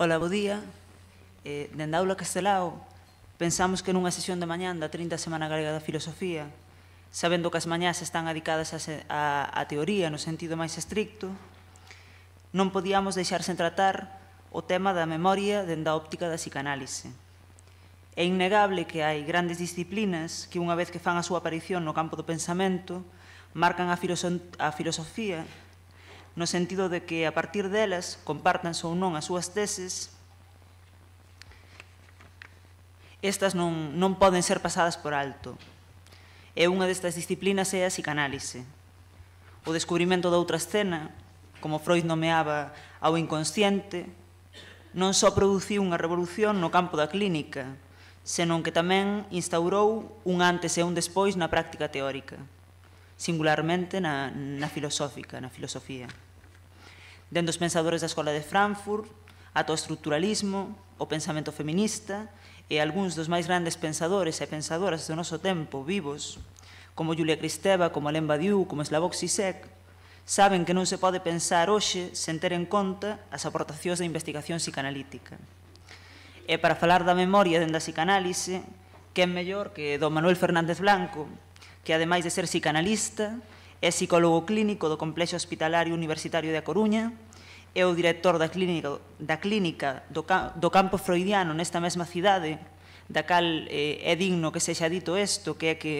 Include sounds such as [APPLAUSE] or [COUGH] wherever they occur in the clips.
Ola, bo día. Eh, dende aula Castelao, pensamos que nunha sesión de mañán da 30 Semana Galega da Filosofía, sabendo que as mañás están adicadas a, a, a teoría no sentido máis estricto, non podíamos deixar sen tratar o tema da memoria dende a óptica da psicanálise. É innegable que hai grandes disciplinas que, unha vez que fan a súa aparición no campo do pensamento, marcan a, filoso a filosofía no sentido de que a partir delas compartanse ou non as súas teses, estas non, non poden ser pasadas por alto. E unha destas disciplinas é a psicanálise. O descubrimento da outra escena, como Freud nomeaba ao inconsciente, non só produciu unha revolución no campo da clínica, senón que tamén instaurou un antes e un despois na práctica teórica, singularmente na, na filosófica, na filosofía dende os pensadores da Escola de Frankfurt ata o estructuralismo, o pensamento feminista e algúns dos máis grandes pensadores e pensadoras do noso tempo vivos, como Julia Kristeva, como Alain Badiou, como Slavoj Zizek, saben que non se pode pensar hoxe sen ter en conta as aportacións da investigación psicanalítica. E para falar da memoria dende a psicanálise, que é mellor que do Manuel Fernández Blanco, que ademais de ser psicanalista, é psicólogo clínico do Complexo Hospitalario Universitario da Coruña, é o director da clínica, da clínica do, do campo freudiano nesta mesma cidade, da cal eh, é digno que sexa dito isto, que é que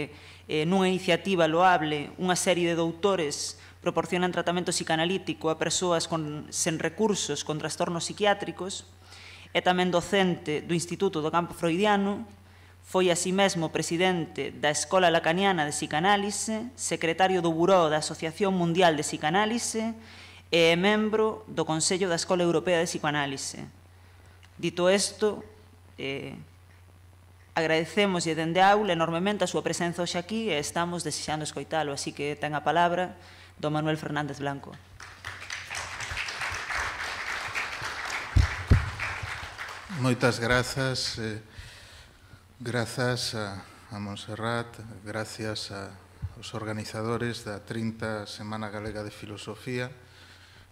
eh, nunha iniciativa loable unha serie de doutores proporcionan tratamento psicanalítico a persoas con, sen recursos con trastornos psiquiátricos, é tamén docente do Instituto do Campo Freudiano, Foi así mesmo presidente da Escola Lacaniana de Psicanálise, secretario do Buró da Asociación Mundial de Psicanálise e é membro do Consello da Escola Europea de Psicoanálise. Dito isto, eh, agradecemos e dende a aula enormemente a súa presenza hoxe aquí e estamos desexando escoitalo, así que ten a palabra do Manuel Fernández Blanco. Moitas grazas. Eh Grazas a, a Montserrat, gracias a, aos organizadores da 30 Semana Galega de Filosofía,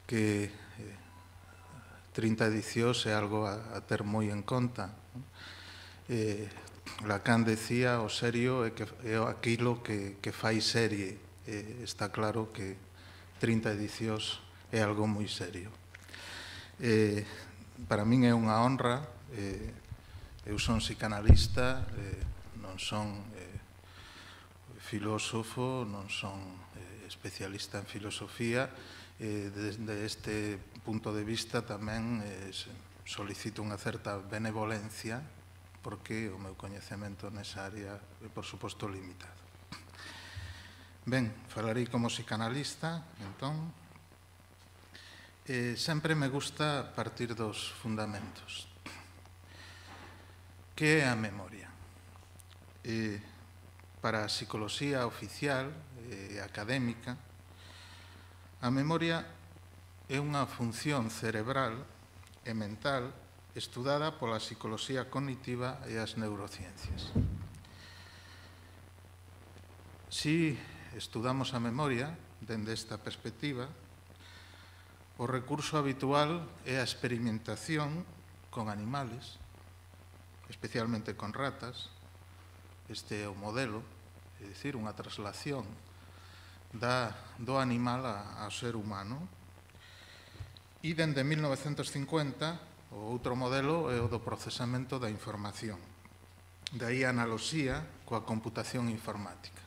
que eh, 30 edicións é algo a, a ter moi en conta. Eh, Lacan decía o serio é, que, é aquilo que, que fai serie. Eh, está claro que 30 edicións é algo moi serio. Eh, para min é unha honra eh, Eu son psicanalista, eh, non son eh, filósofo, non son eh, especialista en filosofía, eh, desde este punto de vista tamén eh, solicito unha certa benevolencia porque o meu coñecemento nesa área é, por suposto, limitado. Ben, falarei como psicanalista, entón. Eh, sempre me gusta partir dos fundamentos, Que é a memoria? Eh, para a psicoloxía oficial e eh, académica, a memoria é unha función cerebral e mental estudada pola psicoloxía cognitiva e as neurociencias. Si estudamos a memoria dende esta perspectiva, o recurso habitual é a experimentación con animales especialmente con ratas. Este é o modelo, é dicir, unha traslación da, do animal a, ao ser humano. E dende 1950, o outro modelo é o do procesamento da información. De aí a analoxía coa computación informática.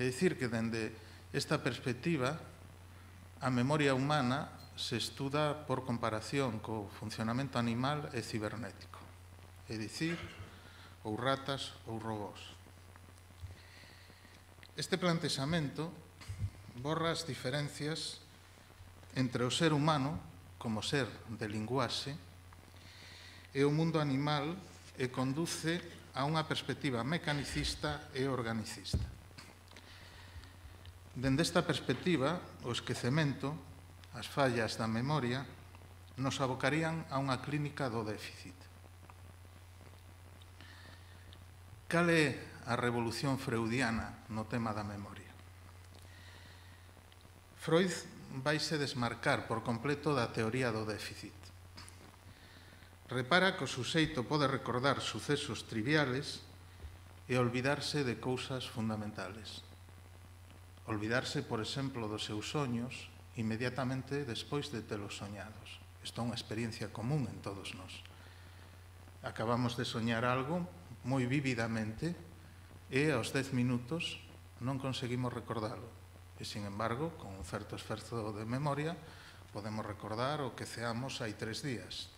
É dicir, que dende esta perspectiva, a memoria humana se estuda por comparación co funcionamento animal e cibernético é dicir, ou ratas ou robós. Este plantexamento borra as diferencias entre o ser humano como ser de linguaxe e o mundo animal e conduce a unha perspectiva mecanicista e organicista. Dende esta perspectiva, o esquecemento, as fallas da memoria, nos abocarían a unha clínica do déficit. Cal é a revolución freudiana no tema da memoria? Freud vaise desmarcar por completo da teoría do déficit. Repara que o suxeito pode recordar sucesos triviales e olvidarse de cousas fundamentales. Olvidarse, por exemplo, dos seus soños inmediatamente despois de telos soñados. Isto é unha experiencia común en todos nós. Acabamos de soñar algo moi vividamente e aos 10 minutos non conseguimos recordalo. E, sin embargo, con un certo esforzo de memoria, podemos recordar o que ceamos hai tres días,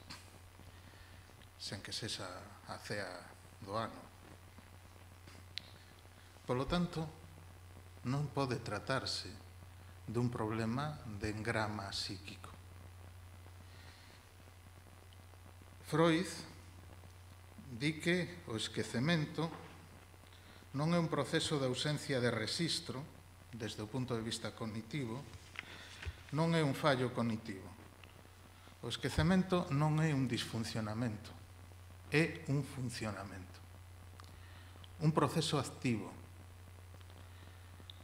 sen que sexa a cea do ano. Polo tanto, non pode tratarse dun problema de engrama psíquico. Freud di que o esquecemento non é un proceso de ausencia de rexistro desde o punto de vista cognitivo, non é un fallo cognitivo. O esquecemento non é un disfuncionamento, é un funcionamento. Un proceso activo.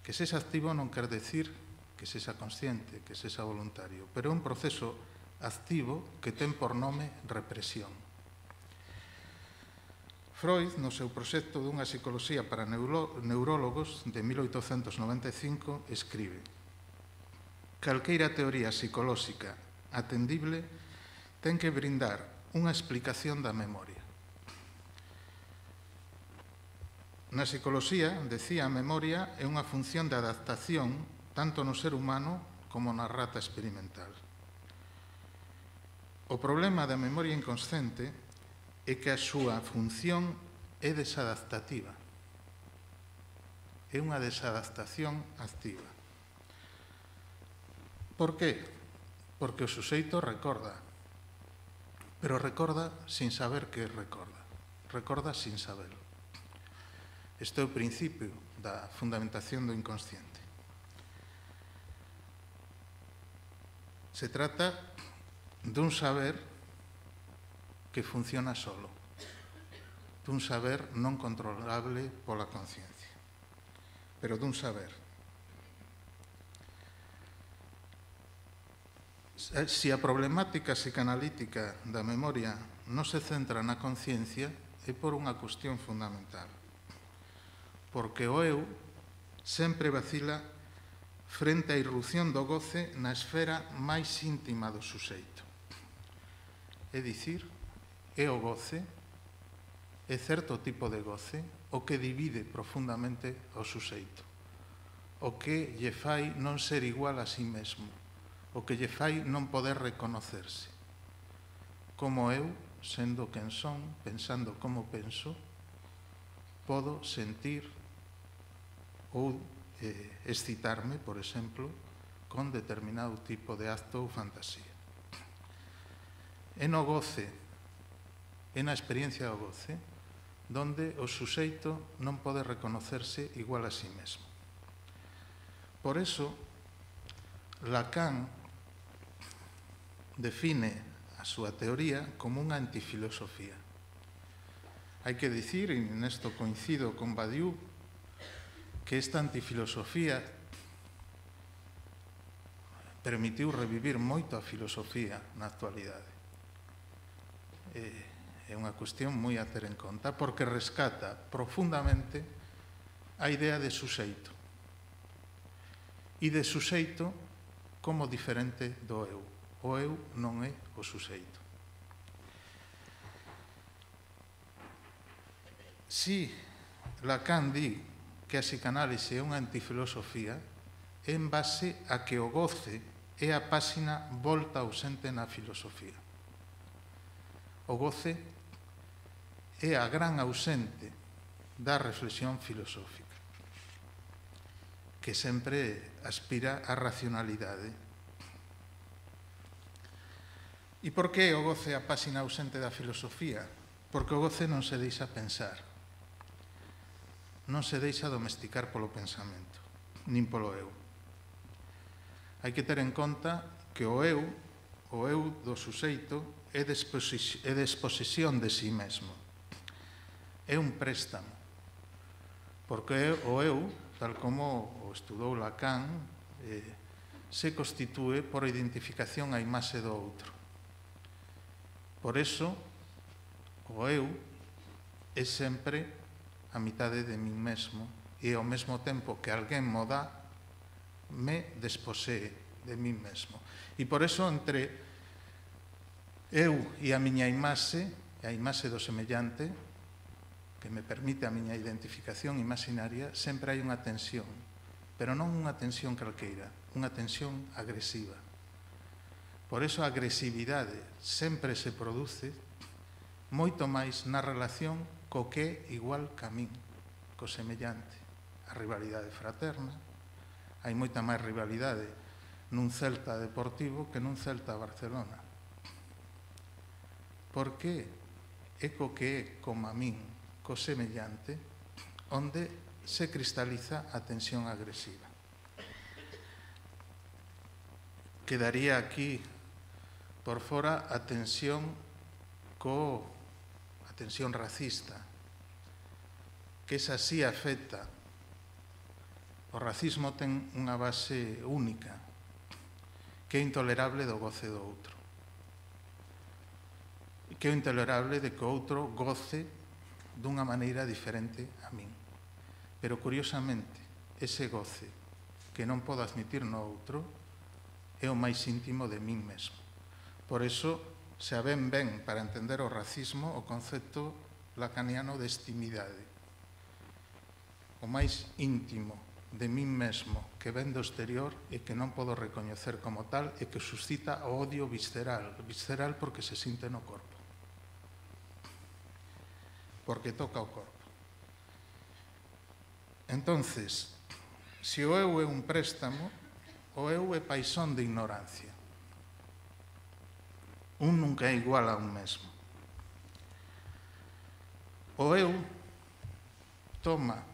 Que sexa activo non quer decir que sexa consciente, que sexa voluntario, pero é un proceso activo que ten por nome represión. Freud, no seu proxecto dunha psicología para neurólogos de 1895, escribe Calqueira teoría psicolóxica atendible ten que brindar unha explicación da memoria. Na psicología, decía, a memoria é unha función de adaptación tanto no ser humano como na rata experimental. O problema da memoria inconscente é que a súa función é desadaptativa. É unha desadaptación activa. Por que? Porque o suxeito recorda, pero recorda sin saber que recorda. Recorda sin saberlo. Este é o principio da fundamentación do inconsciente. Se trata dun saber que funciona solo, dun saber non controlable pola conciencia, pero dun saber. Eh, se a problemática psicanalítica da memoria non se centra na conciencia, é por unha cuestión fundamental. Porque o eu sempre vacila frente á irrupción do goce na esfera máis íntima do suxeito. É dicir, é o goce, é certo tipo de goce, o que divide profundamente o suxeito, o que lle fai non ser igual a si sí mesmo, o que lle fai non poder reconocerse. Como eu, sendo quen son, pensando como penso, podo sentir ou eh, excitarme, por exemplo, con determinado tipo de acto ou fantasía. É no goce é na experiencia do goce, donde o suxeito non pode reconocerse igual a sí mesmo. Por eso, Lacan define a súa teoría como unha antifilosofía. Hai que dicir, e nesto coincido con Badiou, que esta antifilosofía permitiu revivir moito a filosofía na actualidade. Eh, é unha cuestión moi a ter en conta porque rescata profundamente a idea de suxeito e de suxeito como diferente do eu. O eu non é o suxeito. Si Lacan di que a psicanálise é unha antifilosofía, en base a que o goce é a páxina volta ausente na filosofía. O goce é a gran ausente da reflexión filosófica que sempre aspira á racionalidade. E por que o goce a páxina ausente da filosofía? Porque o goce non se deixa pensar, non se deixa domesticar polo pensamento, nin polo eu. Hai que ter en conta que o eu, o eu do suxeito, é, é de si sí mesmo é un préstamo. Porque o eu, tal como o estudou Lacan, eh, se constitúe por identificación a imaxe do outro. Por eso, o eu é sempre a mitade de min mesmo e ao mesmo tempo que alguén mo dá, me desposee de min mesmo. E por eso entre eu e a miña imaxe, a imaxe do semellante, que me permite a miña identificación imaginaria, sempre hai unha tensión, pero non unha tensión calqueira, unha tensión agresiva. Por eso a agresividade sempre se produce moito máis na relación co que igual camín, co semellante. A rivalidade fraterna, hai moita máis rivalidade nun Celta Deportivo que nun Celta Barcelona. Por que? É co que é como a min, cosemellante onde se cristaliza a tensión agresiva. Quedaría aquí por fora a tensión co a tensión racista que esa sí afecta o racismo ten unha base única que é intolerable do goce do outro que é intolerable de que o outro goce dunha maneira diferente a min. Pero, curiosamente, ese goce que non podo admitir no outro é o máis íntimo de min mesmo. Por iso, se a ben para entender o racismo o concepto lacaniano de estimidade. O máis íntimo de min mesmo que ven do exterior e que non podo recoñecer como tal e que suscita o odio visceral, visceral porque se sinte no corpo porque toca o corpo. Entonces, se o eu é un préstamo, o eu é paisón de ignorancia. Un nunca é igual a un mesmo. O eu toma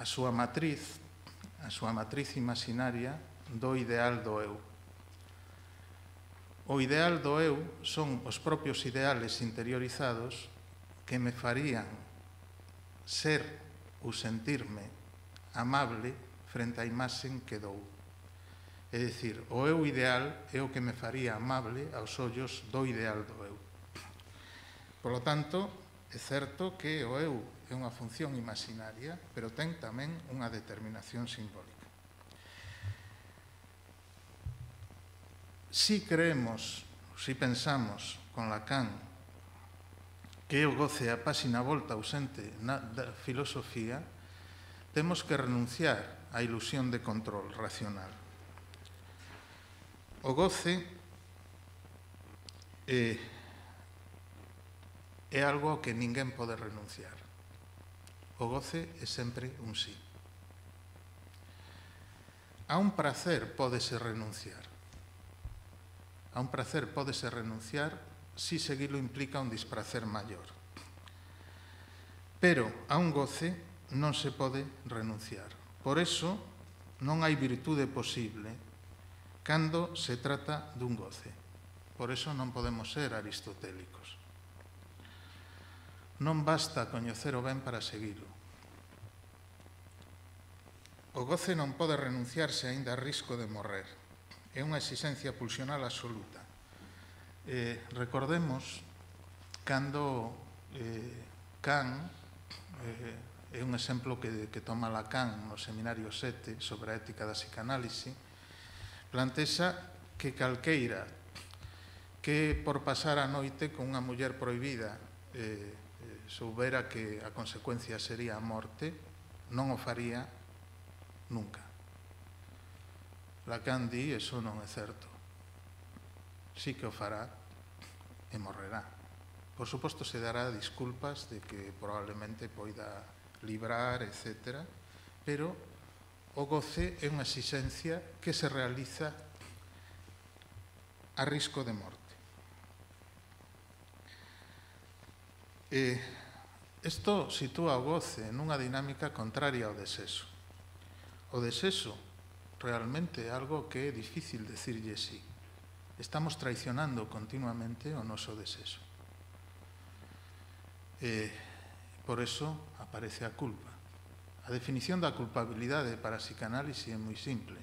a súa matriz, a súa matriz imaginaria do ideal do eu. O ideal do eu son os propios ideales interiorizados que me farían ser ou sentirme amable frente á imaxen que dou. É dicir, o eu ideal é o que me faría amable aos ollos do ideal do eu. Por lo tanto, é certo que o eu é unha función imaginaria, pero ten tamén unha determinación simbólica. Si creemos, si pensamos con Lacan que é o goce a páxina volta ausente na, da filosofía, temos que renunciar á ilusión de control racional. O goce é, é algo ao que ninguén pode renunciar. O goce é sempre un sí. A un prazer pódese renunciar. A un prazer pódese renunciar si seguilo implica un disprazer maior. Pero a un goce non se pode renunciar. Por eso non hai virtude posible cando se trata dun goce. Por eso non podemos ser aristotélicos. Non basta coñecer o ben para seguilo. O goce non pode renunciarse aínda a risco de morrer. É unha exigencia pulsional absoluta Eh, recordemos cando eh, Kant eh, é un exemplo que, que toma Lacan no seminario 7 sobre a ética da psicanálise plantexa que calqueira que por pasar a noite con unha muller proibida eh, eh, soubera que a consecuencia sería a morte non o faría nunca. Lacan di, eso non é certo sí que o fará e morrerá. Por suposto, se dará disculpas de que probablemente poida librar, etc. Pero o goce é unha exigencia que se realiza a risco de morte. E isto sitúa o goce nunha dinámica contraria ao deseso. O deseso realmente é algo que é difícil decirlle sí estamos traicionando continuamente o noso desexo. E, por eso aparece a culpa. A definición da culpabilidade para a psicanálise é moi simple.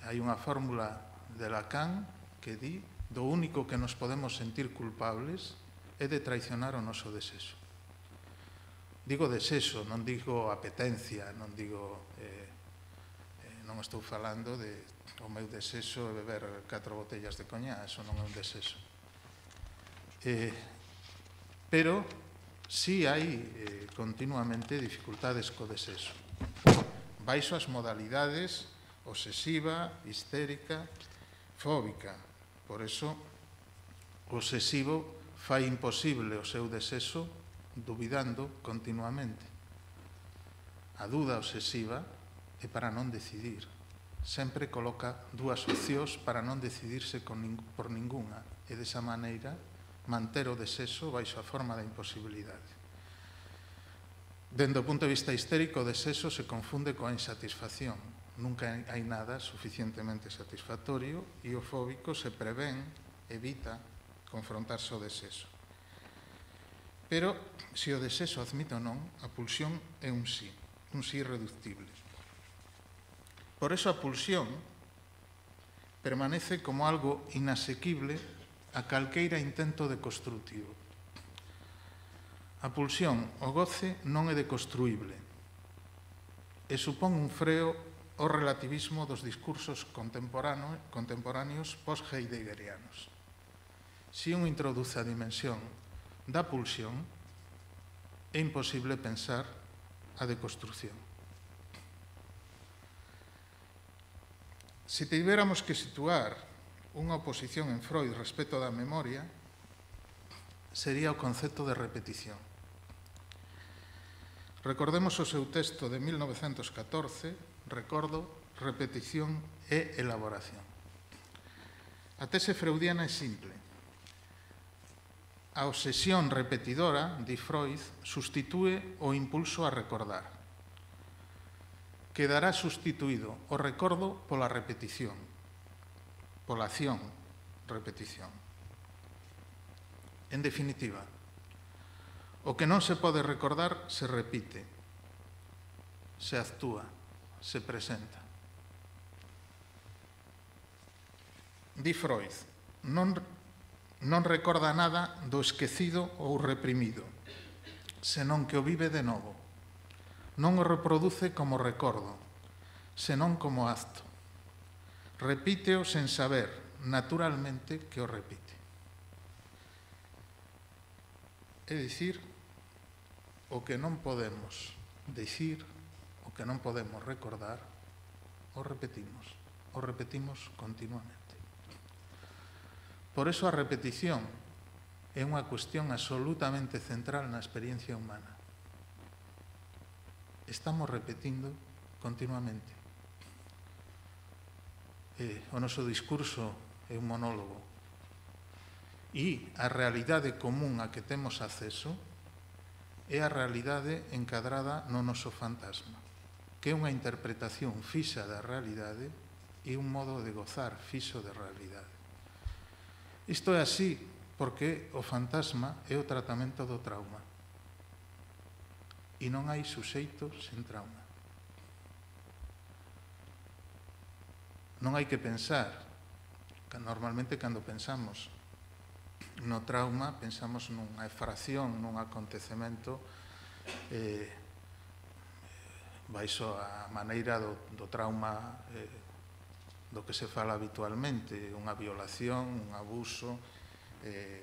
Hai unha fórmula de Lacan que di do único que nos podemos sentir culpables é de traicionar o noso desexo. Digo desexo, non digo apetencia, non digo eh, non estou falando de o meu desexo é beber catro botellas de coñá, eso non é un desexo. Eh, pero si sí hai eh, continuamente dificultades co desexo. Baixo as modalidades obsesiva, histérica, fóbica. Por eso, obsesivo fai imposible o seu desexo dubidando continuamente. A duda obsesiva e para non decidir. Sempre coloca dúas opcións para non decidirse con ning por ningunha e desa maneira manter o desexo baixo a forma da imposibilidade. Dende o punto de vista histérico, o desexo se confunde coa insatisfacción. Nunca hai nada suficientemente satisfactorio e o fóbico se prevén, evita confrontarse ao desexo. Pero, se o desexo admite ou non, a pulsión é un sí, un sí irreductible. Por eso a pulsión permanece como algo inasequible a calqueira intento de construtivo. A pulsión, o goce, non é deconstruible e supón un freo ao relativismo dos discursos contemporáneos post-heideggerianos. Se un introduce a dimensión da pulsión, é imposible pensar a deconstrucción. Se tivéramos que situar unha oposición en Freud respecto da memoria, sería o concepto de repetición. Recordemos o seu texto de 1914, recordo, repetición e elaboración. A tese freudiana é simple. A obsesión repetidora, di Freud, sustitúe o impulso a recordar quedará sustituído o recordo pola repetición. Pola acción, repetición. En definitiva, o que non se pode recordar se repite, se actúa, se presenta. Di Freud, non, non recorda nada do esquecido ou reprimido, senón que o vive de novo non o reproduce como recordo, senón como acto. Repíteo sen saber, naturalmente, que o repite. É dicir, o que non podemos dicir, o que non podemos recordar, o repetimos, o repetimos continuamente. Por eso a repetición é unha cuestión absolutamente central na experiencia humana estamos repetindo continuamente. Eh, o noso discurso é un monólogo. E a realidade común a que temos acceso é a realidade encadrada no noso fantasma, que é unha interpretación fixa da realidade e un modo de gozar fixo de realidade. Isto é así porque o fantasma é o tratamento do trauma e non hai suxeito sen trauma. Non hai que pensar, normalmente cando pensamos no trauma, pensamos nunha fracción, nun acontecemento eh, eh, baixo a maneira do, do trauma eh, do que se fala habitualmente, unha violación, un abuso, eh,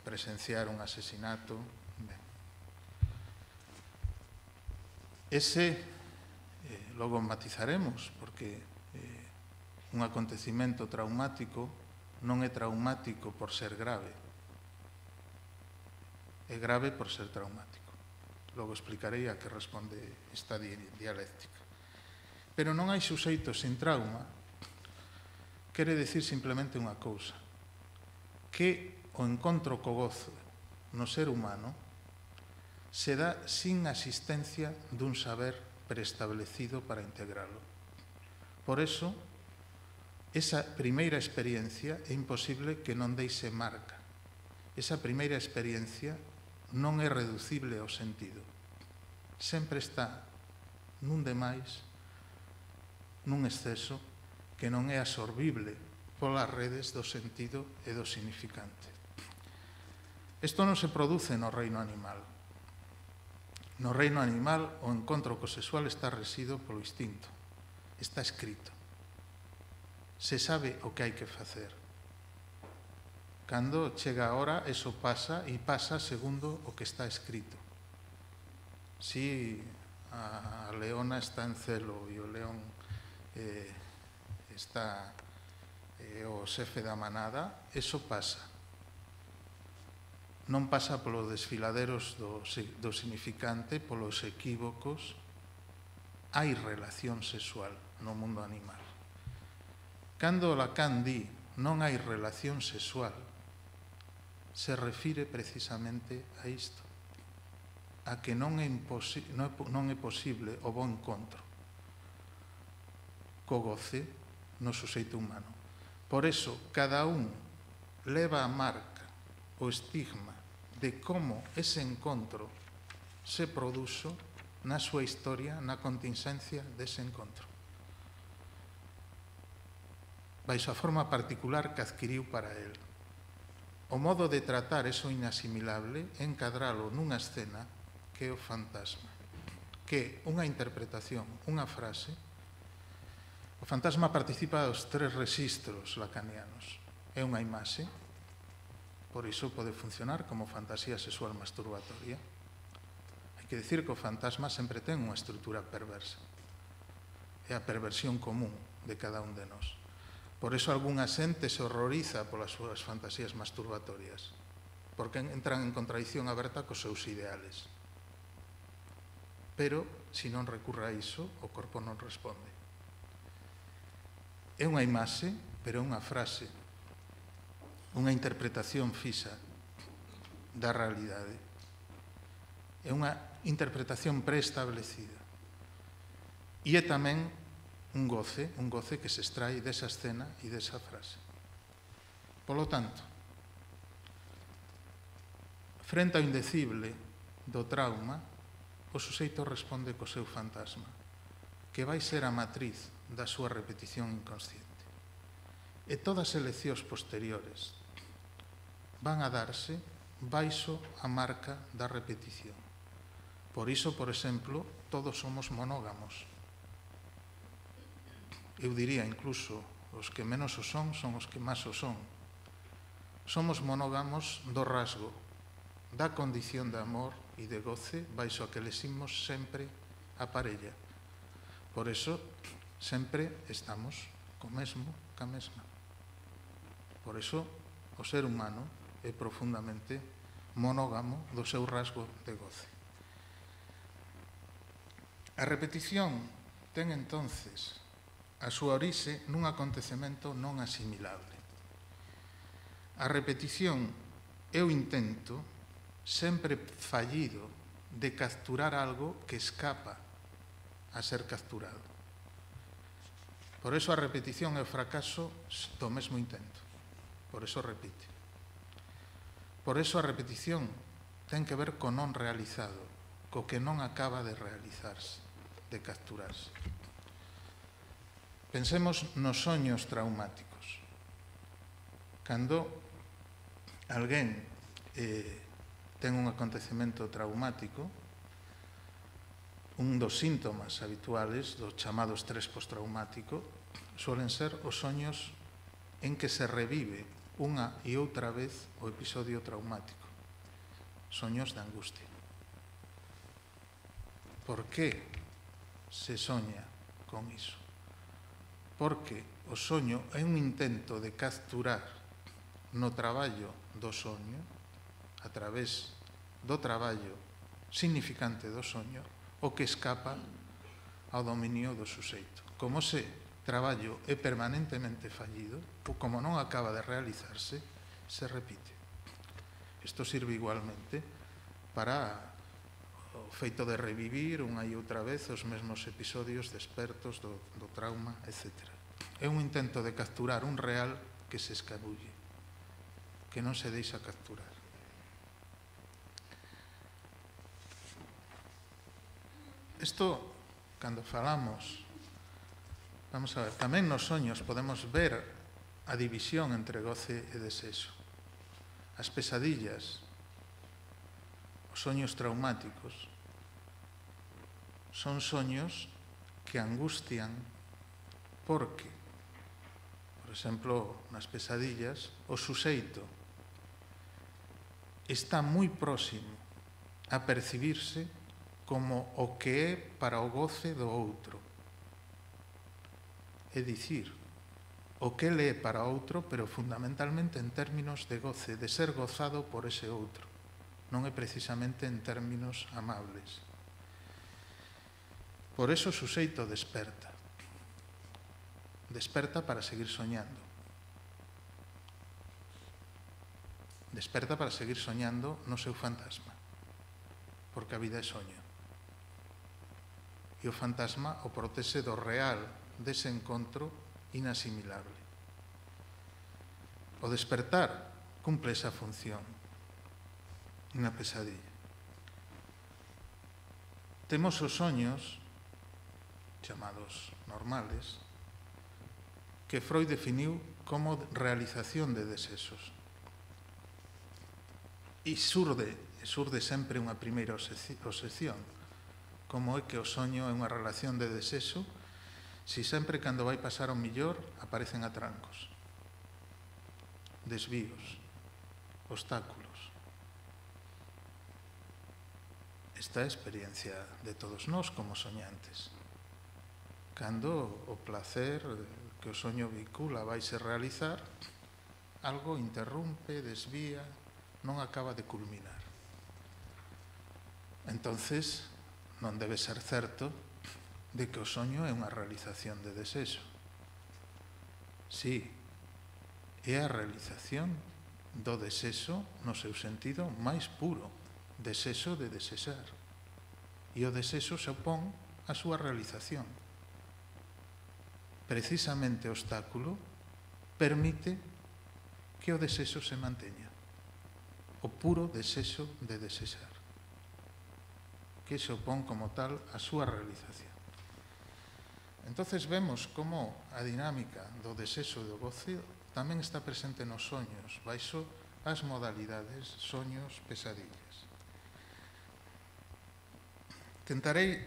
presenciar un asesinato, Ese, eh, logo matizaremos, porque eh, un acontecimento traumático non é traumático por ser grave, é grave por ser traumático. Logo explicarei a que responde esta dialéctica. Pero non hai suxeitos sin trauma, quere decir simplemente unha cousa, que o encontro co gozo no ser humano se dá sin asistencia dun saber preestablecido para integralo. Por eso, esa primeira experiencia é imposible que non deixe marca. Esa primeira experiencia non é reducible ao sentido. Sempre está nun demais, nun exceso, que non é absorbible polas redes do sentido e do significante. Isto non se produce no reino animal. No reino animal, o encontro co sexual está resido polo instinto. Está escrito. Se sabe o que hai que facer. Cando chega a hora, eso pasa e pasa segundo o que está escrito. Si a leona está en celo e o león eh, está eh, o xefe da manada, eso pasa non pasa polos desfiladeros do, do significante, polos equívocos, hai relación sexual no mundo animal. Cando Lacan di non hai relación sexual, se refire precisamente a isto, a que non é, non é, non é posible o bo encontro co goce no suxeito humano. Por eso, cada un leva a marca, o estigma de como ese encontro se produxo na súa historia, na contingencia dese encontro. Baixo a forma particular que adquiriu para el. O modo de tratar eso inasimilable é encadralo nunha escena que é o fantasma, que unha interpretación, unha frase, o fantasma participa dos tres registros lacanianos. É unha imaxe, Por iso pode funcionar como fantasía sexual masturbatoria. Hai que decir que o fantasma sempre ten unha estrutura perversa. É a perversión común de cada un de nós. Por iso algunha xente se horroriza polas súas fantasías masturbatorias, porque entran en contradición aberta cos seus ideales. Pero, se non recurra a iso, o corpo non responde. É unha imaxe, pero é unha frase unha interpretación fixa da realidade. É unha interpretación preestablecida. E é tamén un goce, un goce que se extrai desa escena e desa frase. Polo tanto, frente ao indecible do trauma, o suxeito responde co seu fantasma, que vai ser a matriz da súa repetición inconsciente. E todas as eleccións posteriores, van a darse baixo a marca da repetición. Por iso, por exemplo, todos somos monógamos. Eu diría incluso os que menos o son son os que máis o son. Somos monógamos do rasgo, da condición de amor e de goce baixo a que lesimos sempre a parella. Por eso, sempre estamos co mesmo, ca mesma. Por eso, o ser humano e profundamente monógamo do seu rasgo de goce. A repetición ten entonces a súa orixe nun acontecemento non asimilable. A repetición é o intento sempre fallido de capturar algo que escapa a ser capturado. Por eso a repetición é o fracaso do mesmo intento. Por eso repite. Por eso a repetición ten que ver co non realizado, co que non acaba de realizarse, de capturarse. Pensemos nos soños traumáticos. Cando alguén eh, ten un acontecemento traumático, un dos síntomas habituales do chamado estrés postraumático suelen ser os soños en que se revive unha e outra vez o episodio traumático. Soños de angustia. Por que se soña con iso? Porque o soño é un intento de capturar no traballo do soño, a través do traballo significante do soño, o que escapa ao dominio do suxeito. Como se traballo é permanentemente fallido, como non acaba de realizarse, se repite. Isto sirve igualmente para o feito de revivir unha e outra vez os mesmos episodios despertos do, do trauma, etc. É un intento de capturar un real que se escabulle, que non se deixa capturar. Isto, cando falamos Vamos a ver, tamén nos soños podemos ver a división entre goce e desexo. As pesadillas, os soños traumáticos, son soños que angustian porque, por exemplo, nas pesadillas, o suxeito está moi próximo a percibirse como o que é para o goce do outro é dicir, o que le é para outro, pero fundamentalmente en términos de goce, de ser gozado por ese outro. Non é precisamente en términos amables. Por eso Suseito desperta. Desperta para seguir soñando. Desperta para seguir soñando no seu fantasma. Porque a vida é soño. E o fantasma o protese do real, dese encontro inasimilable. O despertar cumpre esa función, na pesadilla. Temos os soños, chamados normales, que Freud definiu como realización de desesos. E surde, surde sempre unha primeira obsesión, como é que o soño é unha relación de desexo Si sempre cando vai pasar o millor aparecen atrancos, desvíos, obstáculos. Esta é a experiencia de todos nós como soñantes. Cando o placer que o soño vincula vaise realizar, algo interrumpe, desvía, non acaba de culminar. Entonces, non debe ser certo de que o soño é unha realización de desexo. Sí, é a realización do desexo no seu sentido máis puro, desexo de desexar. E o desexo se opón a súa realización. Precisamente o obstáculo permite que o desexo se manteña. O puro desexo de desexar que se opón como tal a súa realización. Entonces vemos como a dinámica do desexo e do goce tamén está presente nos soños, baixo as modalidades soños, pesadillas. Tentarei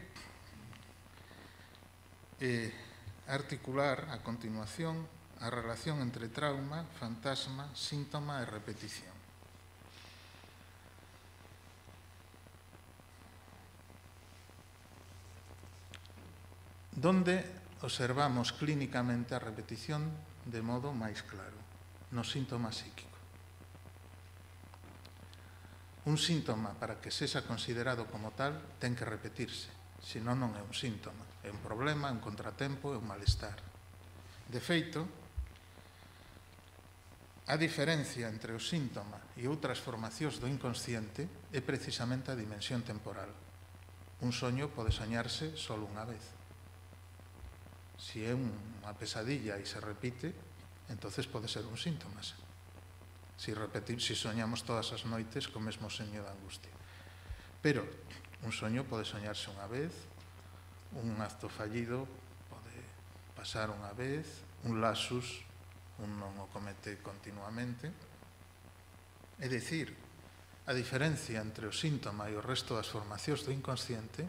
eh, articular a continuación a relación entre trauma, fantasma, síntoma e repetición. donde observamos clínicamente a repetición de modo máis claro, no síntoma psíquico. Un síntoma, para que sexa considerado como tal, ten que repetirse, senón non é un síntoma, é un problema, é un contratempo, é un malestar. De feito, a diferencia entre o síntoma e outras formacións do inconsciente é precisamente a dimensión temporal. Un soño pode soñarse só unha vez. Si é unha pesadilla e se repite, entonces pode ser un síntoma. Si repetir, si soñamos todas as noites co mesmo soño de angustia. Pero un soño pode soñarse unha vez, un acto fallido pode pasar unha vez, un lasus un non o comete continuamente. É dicir, a diferencia entre o síntoma e o resto das formacións do inconsciente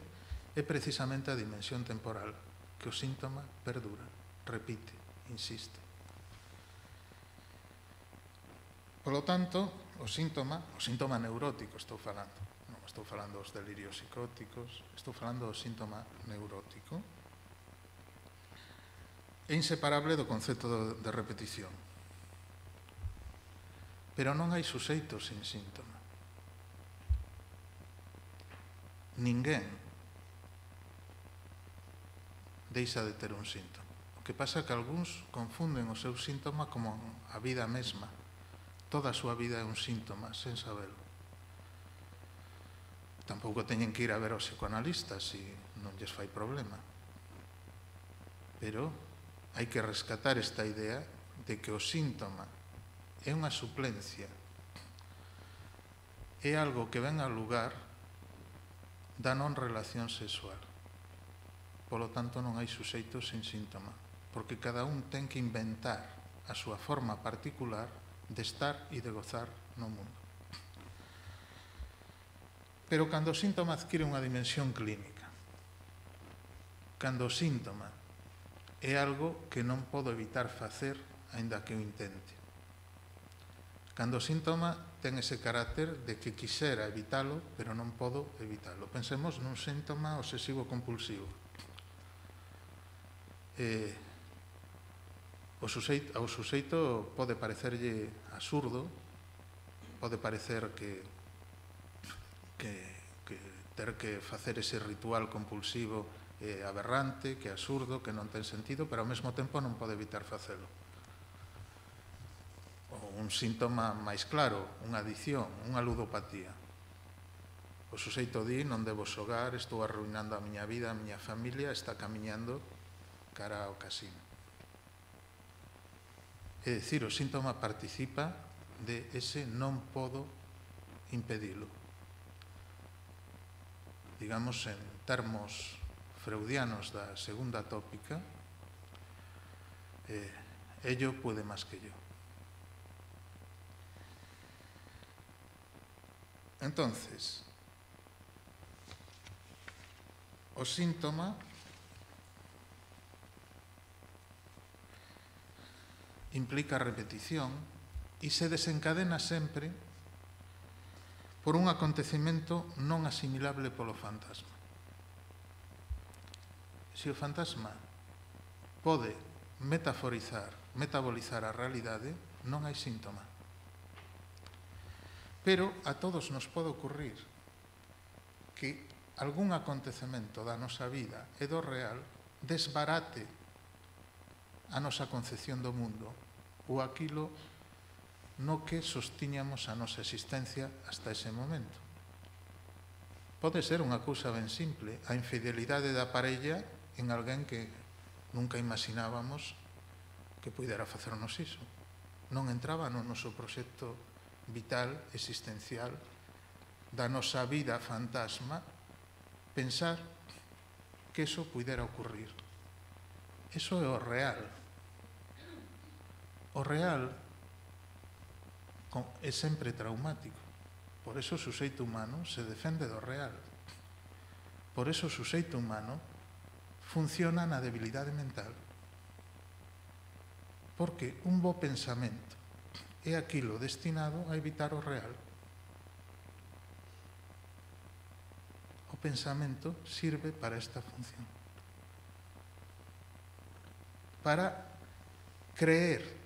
é precisamente a dimensión temporal que o síntoma perdura, repite, insiste. Polo tanto, o síntoma, o síntoma neurótico estou falando, non estou falando dos delirios psicóticos, estou falando do síntoma neurótico, é inseparable do concepto de repetición. Pero non hai suxeito sin síntoma. Ninguén deixa de ter un síntoma. O que pasa é que algúns confunden o seu síntoma como a vida mesma. Toda a súa vida é un síntoma, sen saberlo. Tampouco teñen que ir a ver ao psicoanalistas se non lles fai problema. Pero hai que rescatar esta idea de que o síntoma é unha suplencia. É algo que ven ao lugar da non relación sexual polo tanto non hai suxeitos sen síntoma, porque cada un ten que inventar a súa forma particular de estar e de gozar no mundo. Pero cando o síntoma adquire unha dimensión clínica, cando o síntoma é algo que non podo evitar facer aínda que o intente. Cando o síntoma ten ese carácter de que quixera evitalo, pero non podo evitalo. Pensemos nun síntoma obsesivo compulsivo eh, o suxeito, ao suxeito pode parecerlle absurdo, pode parecer que, que, que ter que facer ese ritual compulsivo eh, aberrante, que é absurdo, que non ten sentido, pero ao mesmo tempo non pode evitar facelo. Ou un síntoma máis claro, unha adicción, unha ludopatía. O suxeito di, non debo xogar, estou arruinando a miña vida, a miña familia, está camiñando cara ao casino. É dicir, o síntoma participa de ese non podo impedilo. Digamos, en termos freudianos da segunda tópica, eh, ello puede más que yo. Entonces, o síntoma implica repetición e se desencadena sempre por un acontecemento non asimilable polo fantasma. Se o fantasma pode metaforizar, metabolizar a realidade, non hai síntoma. Pero a todos nos pode ocurrir que algún acontecemento da nosa vida e do real desbarate a nosa concepción do mundo ou aquilo no que sostiñamos a nosa existencia hasta ese momento. Pode ser unha cousa ben simple, a infidelidade da parella en alguén que nunca imaginábamos que pudera facernos iso. Non entraba no noso proxecto vital, existencial, da nosa vida fantasma, pensar que eso pudera ocurrir. Eso é o real, o real é sempre traumático. Por eso o suxeito humano se defende do real. Por eso o suxeito humano funciona na debilidade mental. Porque un bo pensamento é aquilo destinado a evitar o real. O pensamento sirve para esta función. Para creer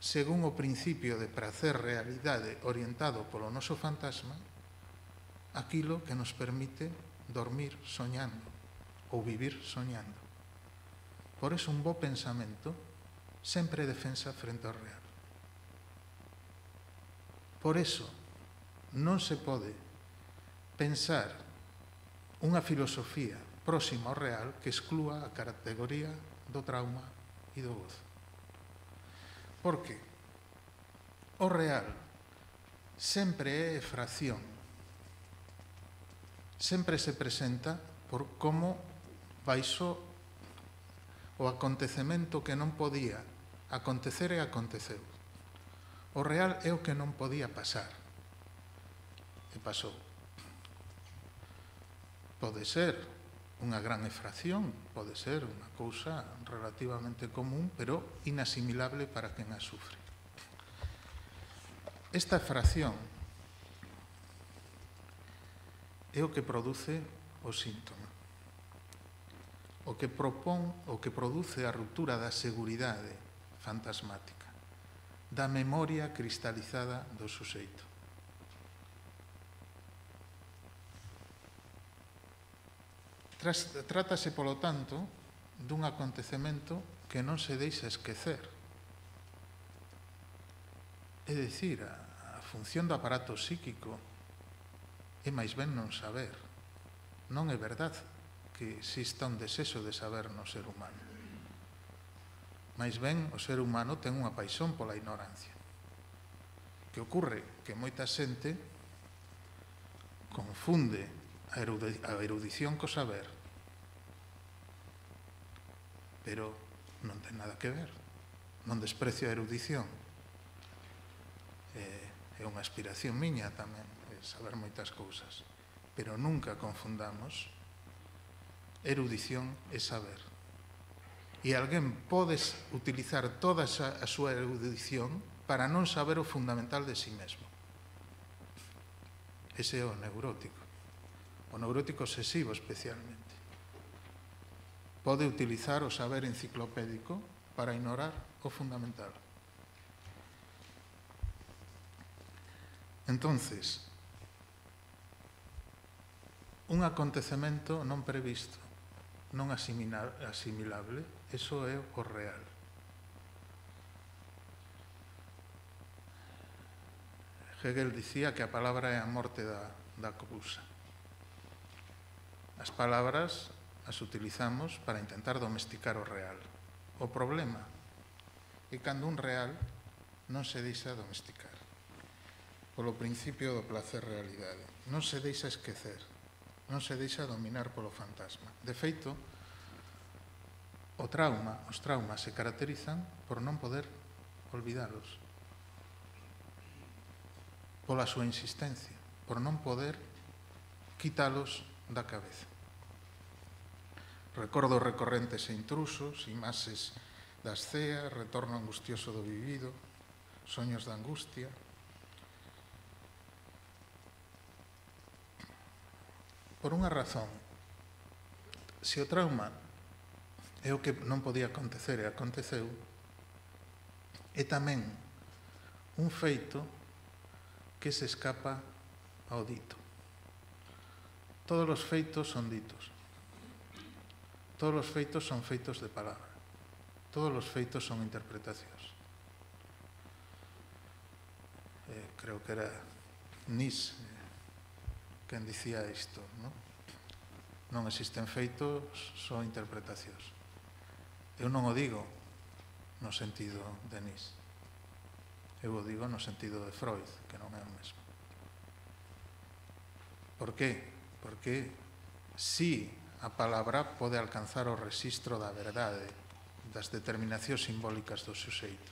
según o principio de prazer realidade orientado polo noso fantasma, aquilo que nos permite dormir soñando ou vivir soñando. Por eso un bo pensamento sempre defensa frente ao real. Por eso non se pode pensar unha filosofía próxima ao real que exclúa a categoría do trauma e do gozo. Porque o real sempre é fracción. Sempre se presenta por como baixo o acontecemento que non podía acontecer e aconteceu. O real é o que non podía pasar. E pasou. Pode ser unha gran efracción, pode ser unha cousa relativamente común, pero inasimilable para quen a sufre. Esta efracción é o que produce o síntoma. O que propón, o que produce a ruptura da seguridade fantasmática, da memoria cristalizada do suxeito. Tras, trátase, polo tanto, dun acontecemento que non se deixa esquecer. É dicir, a, a función do aparato psíquico é máis ben non saber. Non é verdade que exista un desexo de saber no ser humano. Máis ben, o ser humano ten unha paixón pola ignorancia. Que ocorre que moita xente confunde a erudición co saber. Pero non ten nada que ver. Non desprecio a erudición. Eh, é unha aspiración miña tamén, saber moitas cousas. Pero nunca confundamos erudición e saber. E alguén podes utilizar toda a súa erudición para non saber o fundamental de si sí mesmo. Ese é o neurótico o neurótico obsesivo especialmente, pode utilizar o saber enciclopédico para ignorar o fundamental. Entonces, un acontecemento non previsto, non asimilable, eso é o real. Hegel dicía que a palabra é a morte da, da cousa. As palabras as utilizamos para intentar domesticar o real. O problema é cando un real non se deixa domesticar. Polo principio do placer realidade. Non se deixa esquecer. Non se deixa dominar polo fantasma. De feito, o trauma, os traumas se caracterizan por non poder olvidalos. Pola súa insistencia, por non poder quitalos da cabeza. Recordo recorrentes e intrusos, imaxes das ceas, retorno angustioso do vivido, soños de angustia. Por unha razón, se o trauma é o que non podía acontecer e aconteceu, é tamén un feito que se escapa ao dito. Todos os feitos son ditos. Todos os feitos son feitos de palabra. Todos os feitos son interpretacións. Eh, creo que era Nis eh, quen dicía isto, non? Non existen feitos, son interpretacións. Eu non o digo no sentido de Nis. Eu o digo no sentido de Freud, que non é o mesmo. Por que? porque si a palabra pode alcanzar o rexistro da verdade, das determinacións simbólicas do suxeito.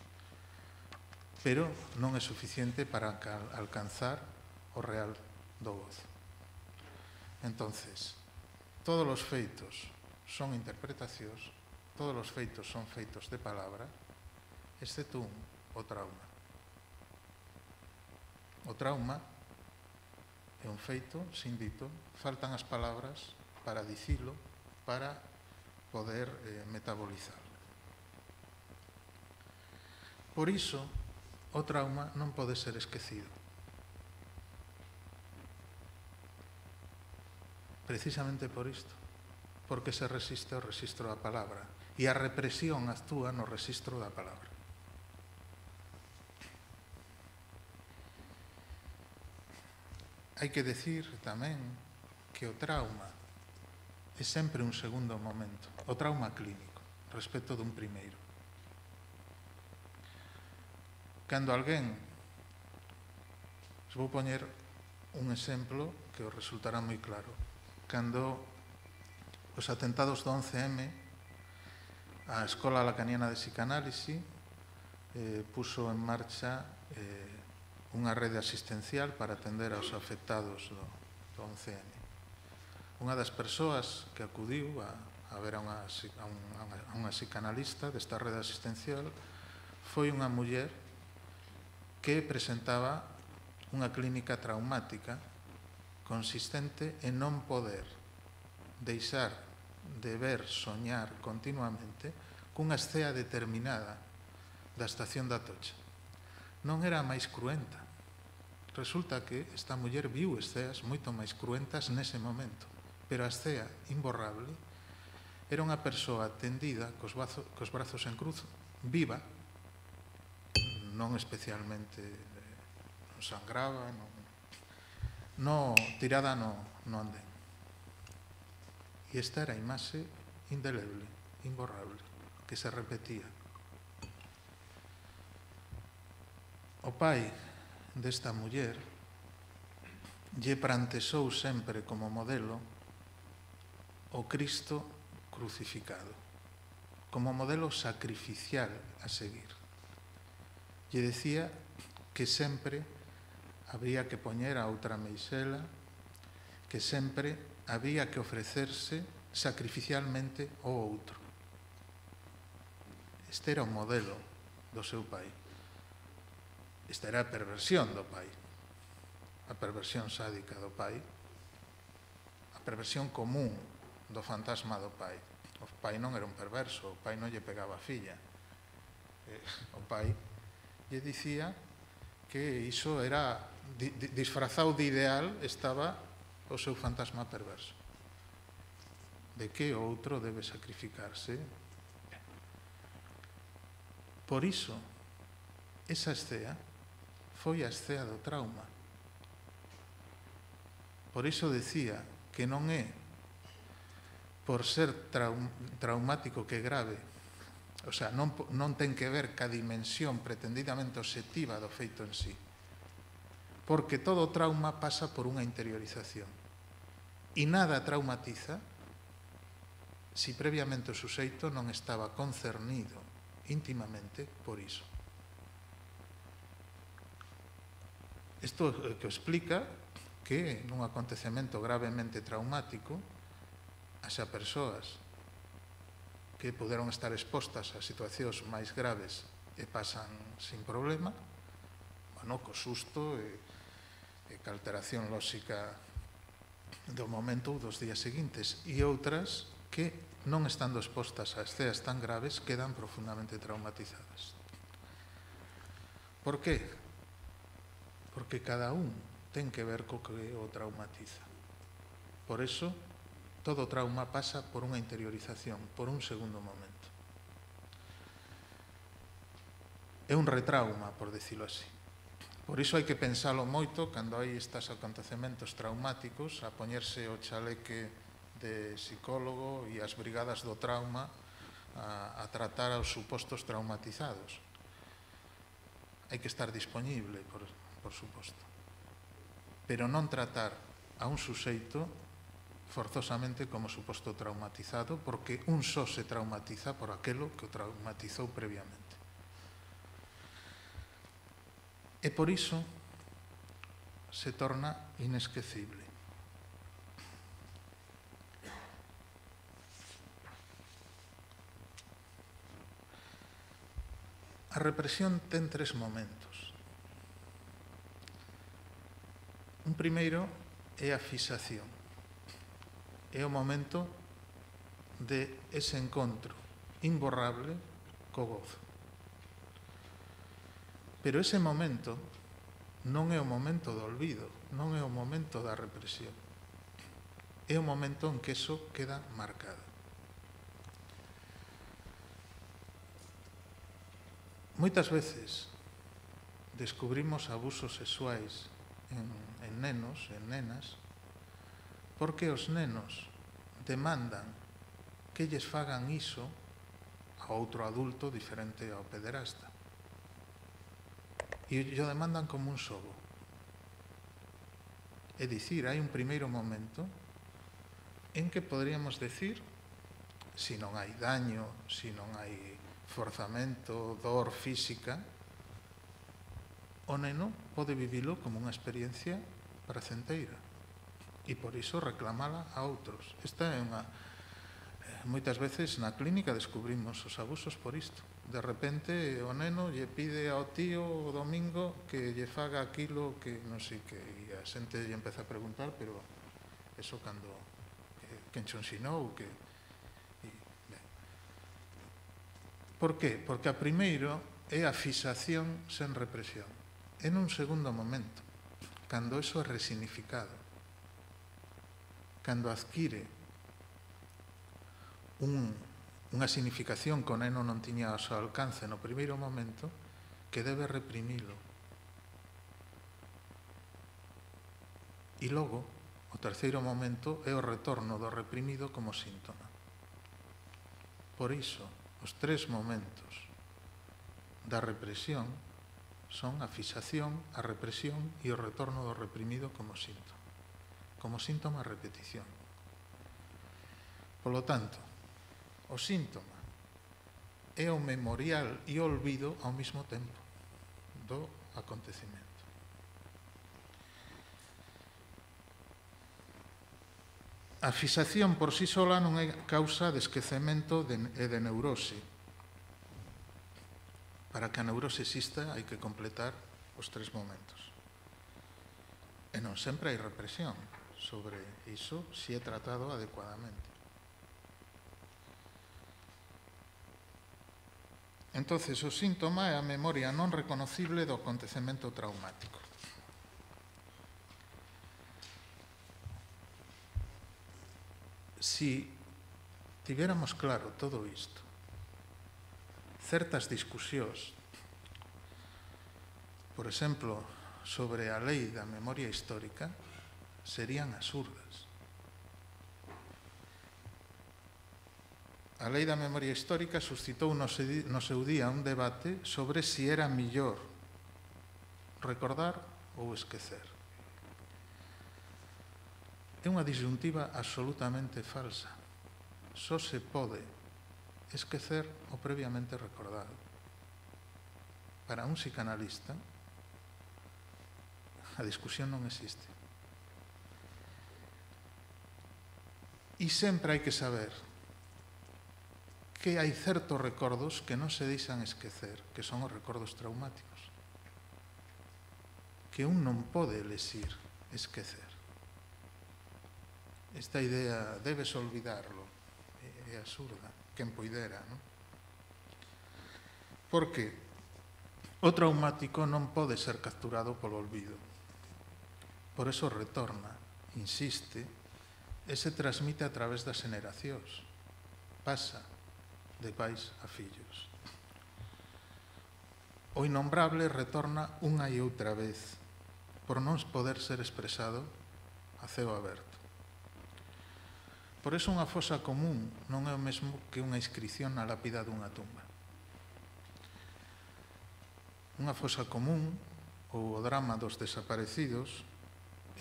Pero non é suficiente para alcanzar o real do gozo. Entonces, todos os feitos son interpretacións, todos os feitos son feitos de palabra, excepto un, o trauma. O trauma É un feito sin dito, faltan as palabras para dicilo, para poder eh, metabolizarlo. Por iso, o trauma non pode ser esquecido. Precisamente por isto, porque se resiste ao registro da palabra e a represión actúa no registro da palabra. Hai que decir tamén que o trauma é sempre un segundo momento, o trauma clínico, respecto dun primeiro. Cando alguén, vos vou poñer un exemplo que os resultará moi claro. Cando os atentados do 11M, a Escola Lacaniana de Psicanálisis eh, puso en marcha eh, unha rede asistencial para atender aos afectados do, do 11M. Unha das persoas que acudiu a, a ver a unha, a, unha, a unha psicanalista desta rede asistencial foi unha muller que presentaba unha clínica traumática consistente en non poder deixar de ver soñar continuamente cunha escea determinada da estación da Tocha non era máis cruenta. Resulta que esta muller viu esceas moito máis cruentas nese momento, pero a escea imborrable era unha persoa tendida cos, bazo, cos brazos en cruz, viva, non especialmente non sangraba, non, no, tirada no, no andén. E esta era a imaxe indeleble, imborrable, que se repetía O pai desta muller lle prantesou sempre como modelo o Cristo crucificado, como modelo sacrificial a seguir. Lle decía que sempre habría que poñer a outra meixela, que sempre había que ofrecerse sacrificialmente ao outro. Este era o modelo do seu pai. Esta era a perversión do pai. A perversión sádica do pai. A perversión común do fantasma do pai. O pai non era un perverso, o pai non lle pegaba a filla. Eh, o pai lle dicía que iso era disfrazado de ideal estaba o seu fantasma perverso de que o outro debe sacrificarse por iso esa escea foi a escea do trauma. Por iso decía que non é por ser traum traumático que grave, o sea, non, non ten que ver ca dimensión pretendidamente objetiva do feito en sí. Porque todo trauma pasa por unha interiorización. E nada traumatiza si previamente o suxeito non estaba concernido íntimamente por iso. Isto eh, que explica que nun acontecemento gravemente traumático haxa persoas que poderon estar expostas a situacións máis graves e pasan sin problema, bueno, co susto e, e ca alteración lóxica do momento ou dos días seguintes, e outras que, non estando expostas a esceas tan graves, quedan profundamente traumatizadas. Por que? porque cada un ten que ver co que o traumatiza. Por eso, todo trauma pasa por unha interiorización, por un segundo momento. É un retrauma, por decirlo así. Por iso hai que pensalo moito cando hai estes acontecementos traumáticos, a poñerse o chaleque de psicólogo e as brigadas do trauma a, a tratar aos supostos traumatizados. Hai que estar disponible, por, por suposto. Pero non tratar a un suxeito forzosamente como suposto traumatizado, porque un só se traumatiza por aquelo que o traumatizou previamente. E por iso se torna inesquecible. A represión ten tres momentos. Un primeiro é a fixación. É o momento de ese encontro imborrable co gozo. Pero ese momento non é o momento do olvido, non é o momento da represión. É o momento en que eso queda marcado. Moitas veces descubrimos abusos sexuais en en nenos, en nenas, porque os nenos demandan que lles fagan iso a outro adulto diferente ao pederasta. E o demandan como un sobo. É dicir, hai un primeiro momento en que poderíamos decir se si non hai daño, se si non hai forzamento, dor física, o neno pode vivilo como unha experiencia pracenteira e por iso reclamala a outros. Esta é unha eh, moitas veces na clínica descubrimos os abusos por isto. De repente o neno lle pide ao tío o domingo que lle faga aquilo que non sei que e a xente lle empeza a preguntar, pero eso cando eh, que, que enxonxinou que e, ben. Por que? Porque a primeiro é a fixación sen represión. En un segundo momento cando eso é resignificado, cando adquire un, unha significación que o neno non tiña ao seu alcance no primeiro momento, que debe reprimilo. E logo, o terceiro momento é o retorno do reprimido como síntoma. Por iso, os tres momentos da represión son a fixación, a represión e o retorno do reprimido como síntoma. Como síntoma a repetición. Polo tanto, o síntoma é o memorial e o olvido ao mesmo tempo do acontecimento. A fixación por sí sola non é causa de esquecemento e de neurose, Para que a neurose exista hai que completar os tres momentos. E non sempre hai represión sobre iso se é tratado adecuadamente. Entonces, o síntoma é a memoria non reconocible do acontecemento traumático. Si tivéramos claro todo isto, certas discusións, por exemplo, sobre a lei da memoria histórica, serían absurdas. A lei da memoria histórica suscitou no seu día un debate sobre si era millor recordar ou esquecer. É unha disyuntiva absolutamente falsa. Só se pode esquecer o previamente recordado. Para un psicanalista, a discusión non existe. E sempre hai que saber que hai certos recordos que non se deixan esquecer, que son os recordos traumáticos, que un non pode lesir, esquecer. Esta idea, debes olvidarlo, eh, é absurda quen poidera. Non? Porque o traumático non pode ser capturado polo olvido. Por eso retorna, insiste, e se transmite a través das generacións. Pasa de pais a fillos. O innombrable retorna unha e outra vez, por non poder ser expresado a ceo aberto. Por eso unha fosa común non é o mesmo que unha inscrición na lápida dunha tumba. Unha fosa común ou o drama dos desaparecidos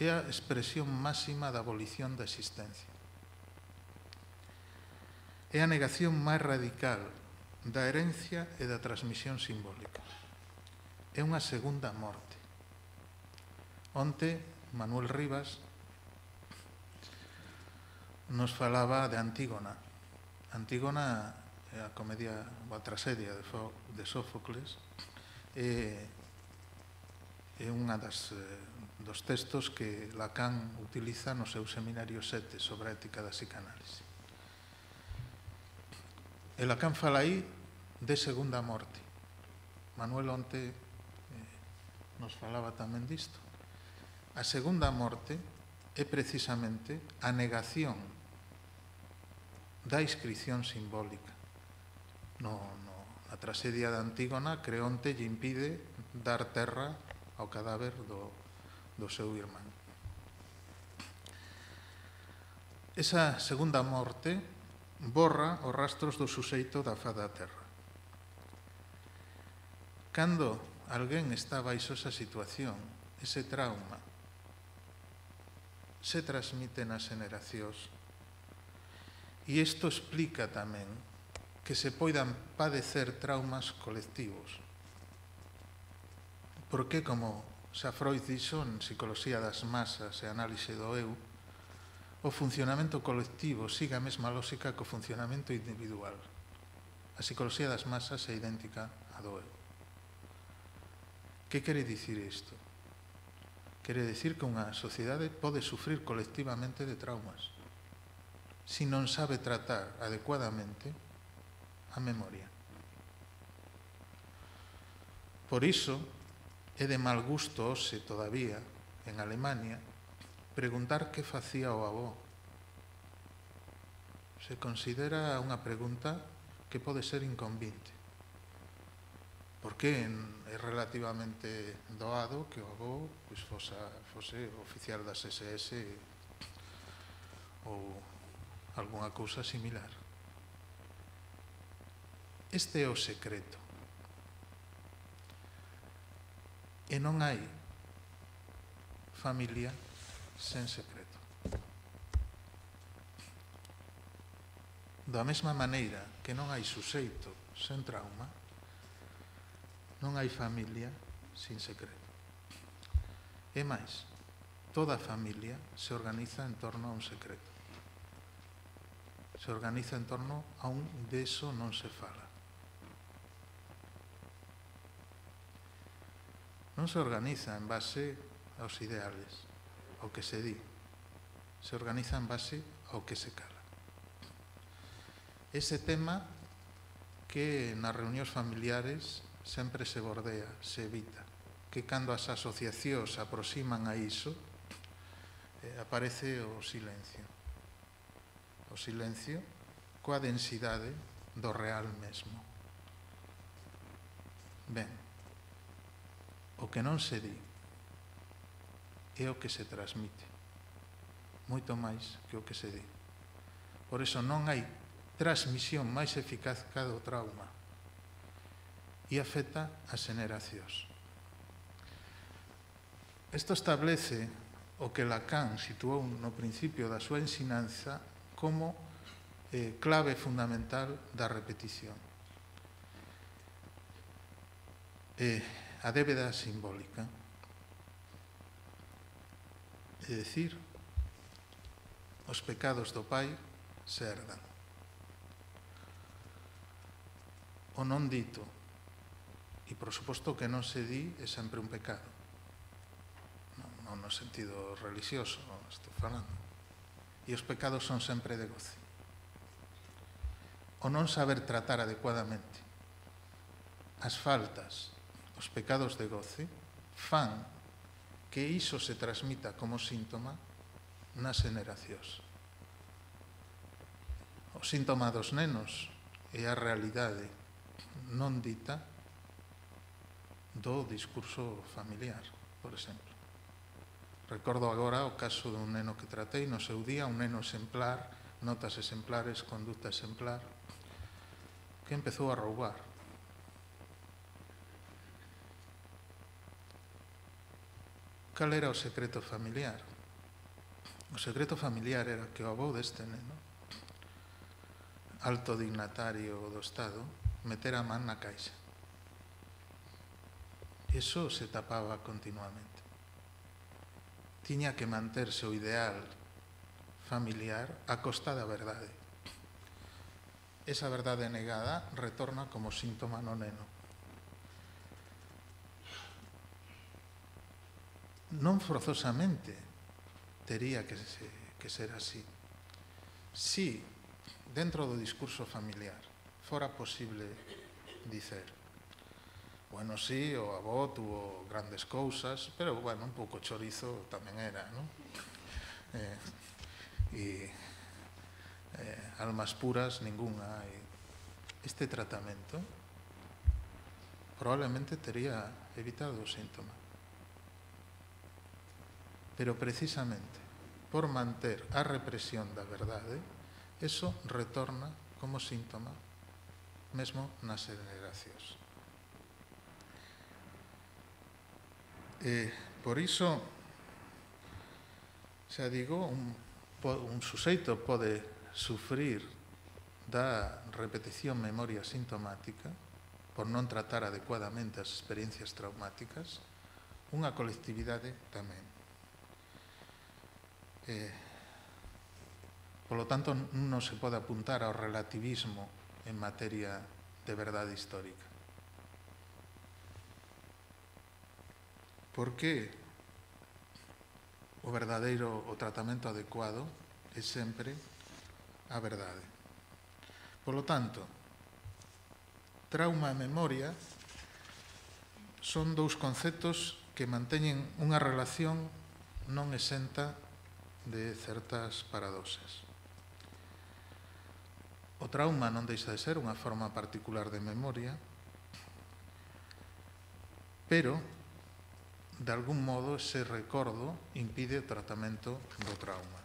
é a expresión máxima da abolición da existencia. É a negación máis radical da herencia e da transmisión simbólica. É unha segunda morte. Onte, Manuel Rivas nos falaba de Antígona. Antígona é a comedia, a tragedia de, Fo, de Sófocles, é, é unha das, eh, dos textos que Lacan utiliza no seu seminario 7 sobre a ética da psicanálise. E Lacan fala aí de segunda morte. Manuel onte eh, nos falaba tamén disto. A segunda morte é precisamente a negación da inscripción simbólica. No, no, a tragedia de Antígona, Creonte lle impide dar terra ao cadáver do, do seu irmán. Esa segunda morte borra os rastros do suxeito da fada terra. Cando alguén está baixo esa situación, ese trauma, se transmite nas generacións E isto explica tamén que se poidan padecer traumas colectivos. Porque, como xa Freud dixo en Psicología das Masas e Análise do Eu, o funcionamento colectivo siga a mesma lógica que o funcionamento individual. A psicología das masas é idéntica a do eu. Que quere dicir isto? Quere dicir que unha sociedade pode sufrir colectivamente de traumas se non sabe tratar adecuadamente a memoria. Por iso, é de mal gusto hoxe todavía, en Alemania, preguntar que facía o avó. Se considera unha pregunta que pode ser inconvinte. Porque é relativamente doado que o avó pois, fosa, fose oficial das SS ou algunha cousa similar. Este é o secreto. E non hai familia sen secreto. Da mesma maneira que non hai suxeito sen trauma, non hai familia sin secreto. E máis, toda familia se organiza en torno a un secreto se organiza en torno a un deso non se fala. Non se organiza en base aos ideales, ao que se di. Se organiza en base ao que se cala. Ese tema que nas reunións familiares sempre se bordea, se evita, que cando as asociacións se aproximan a iso, eh, aparece o silencio o silencio coa densidade do real mesmo. Ben, o que non se di é o que se transmite, moito máis que o que se di. Por eso non hai transmisión máis eficaz que a do trauma e afecta as generacións. Isto establece o que Lacan situou no principio da súa ensinanza como eh, clave fundamental da repetición. Eh, a débeda simbólica. É dicir, os pecados do Pai se herdan. O non dito, e por suposto que non se di é sempre un pecado, non, non no sentido religioso, estou falando, e os pecados son sempre de goce. O non saber tratar adecuadamente as faltas, os pecados de goce, fan que iso se transmita como síntoma nas generacións. O síntoma dos nenos é a realidade non dita do discurso familiar, por exemplo. Recordo agora o caso dun neno que tratei no seu día, un neno exemplar, notas exemplares, conduta exemplar, que empezou a roubar. Cal era o secreto familiar? O secreto familiar era que o avó deste neno, alto dignatario do Estado, meter a man na caixa. Eso se tapaba continuamente tiña que manterse o ideal familiar a costa da verdade. Esa verdade negada retorna como síntoma no neno. Non forzosamente tería que, se, que ser así. Si dentro do discurso familiar fora posible dicer bueno, sí, o avó tuvo grandes cousas, pero, bueno, un pouco chorizo tamén era, non? Eh, e eh, almas puras, ninguna. E este tratamento probablemente tería evitado o síntoma. Pero precisamente por manter a represión da verdade, eso retorna como síntoma mesmo nas generacións. Eh, por iso, xa digo, un, un suxeito pode sufrir da repetición memoria sintomática por non tratar adecuadamente as experiencias traumáticas, unha colectividade tamén. Eh, polo tanto, non se pode apuntar ao relativismo en materia de verdade histórica. porque o verdadeiro o tratamento adecuado é sempre a verdade. Por lo tanto, trauma e memoria son dous conceptos que manteñen unha relación non exenta de certas paradoxas. O trauma non deixa de ser unha forma particular de memoria, pero de algún modo, ese recordo impide o tratamento do trauma.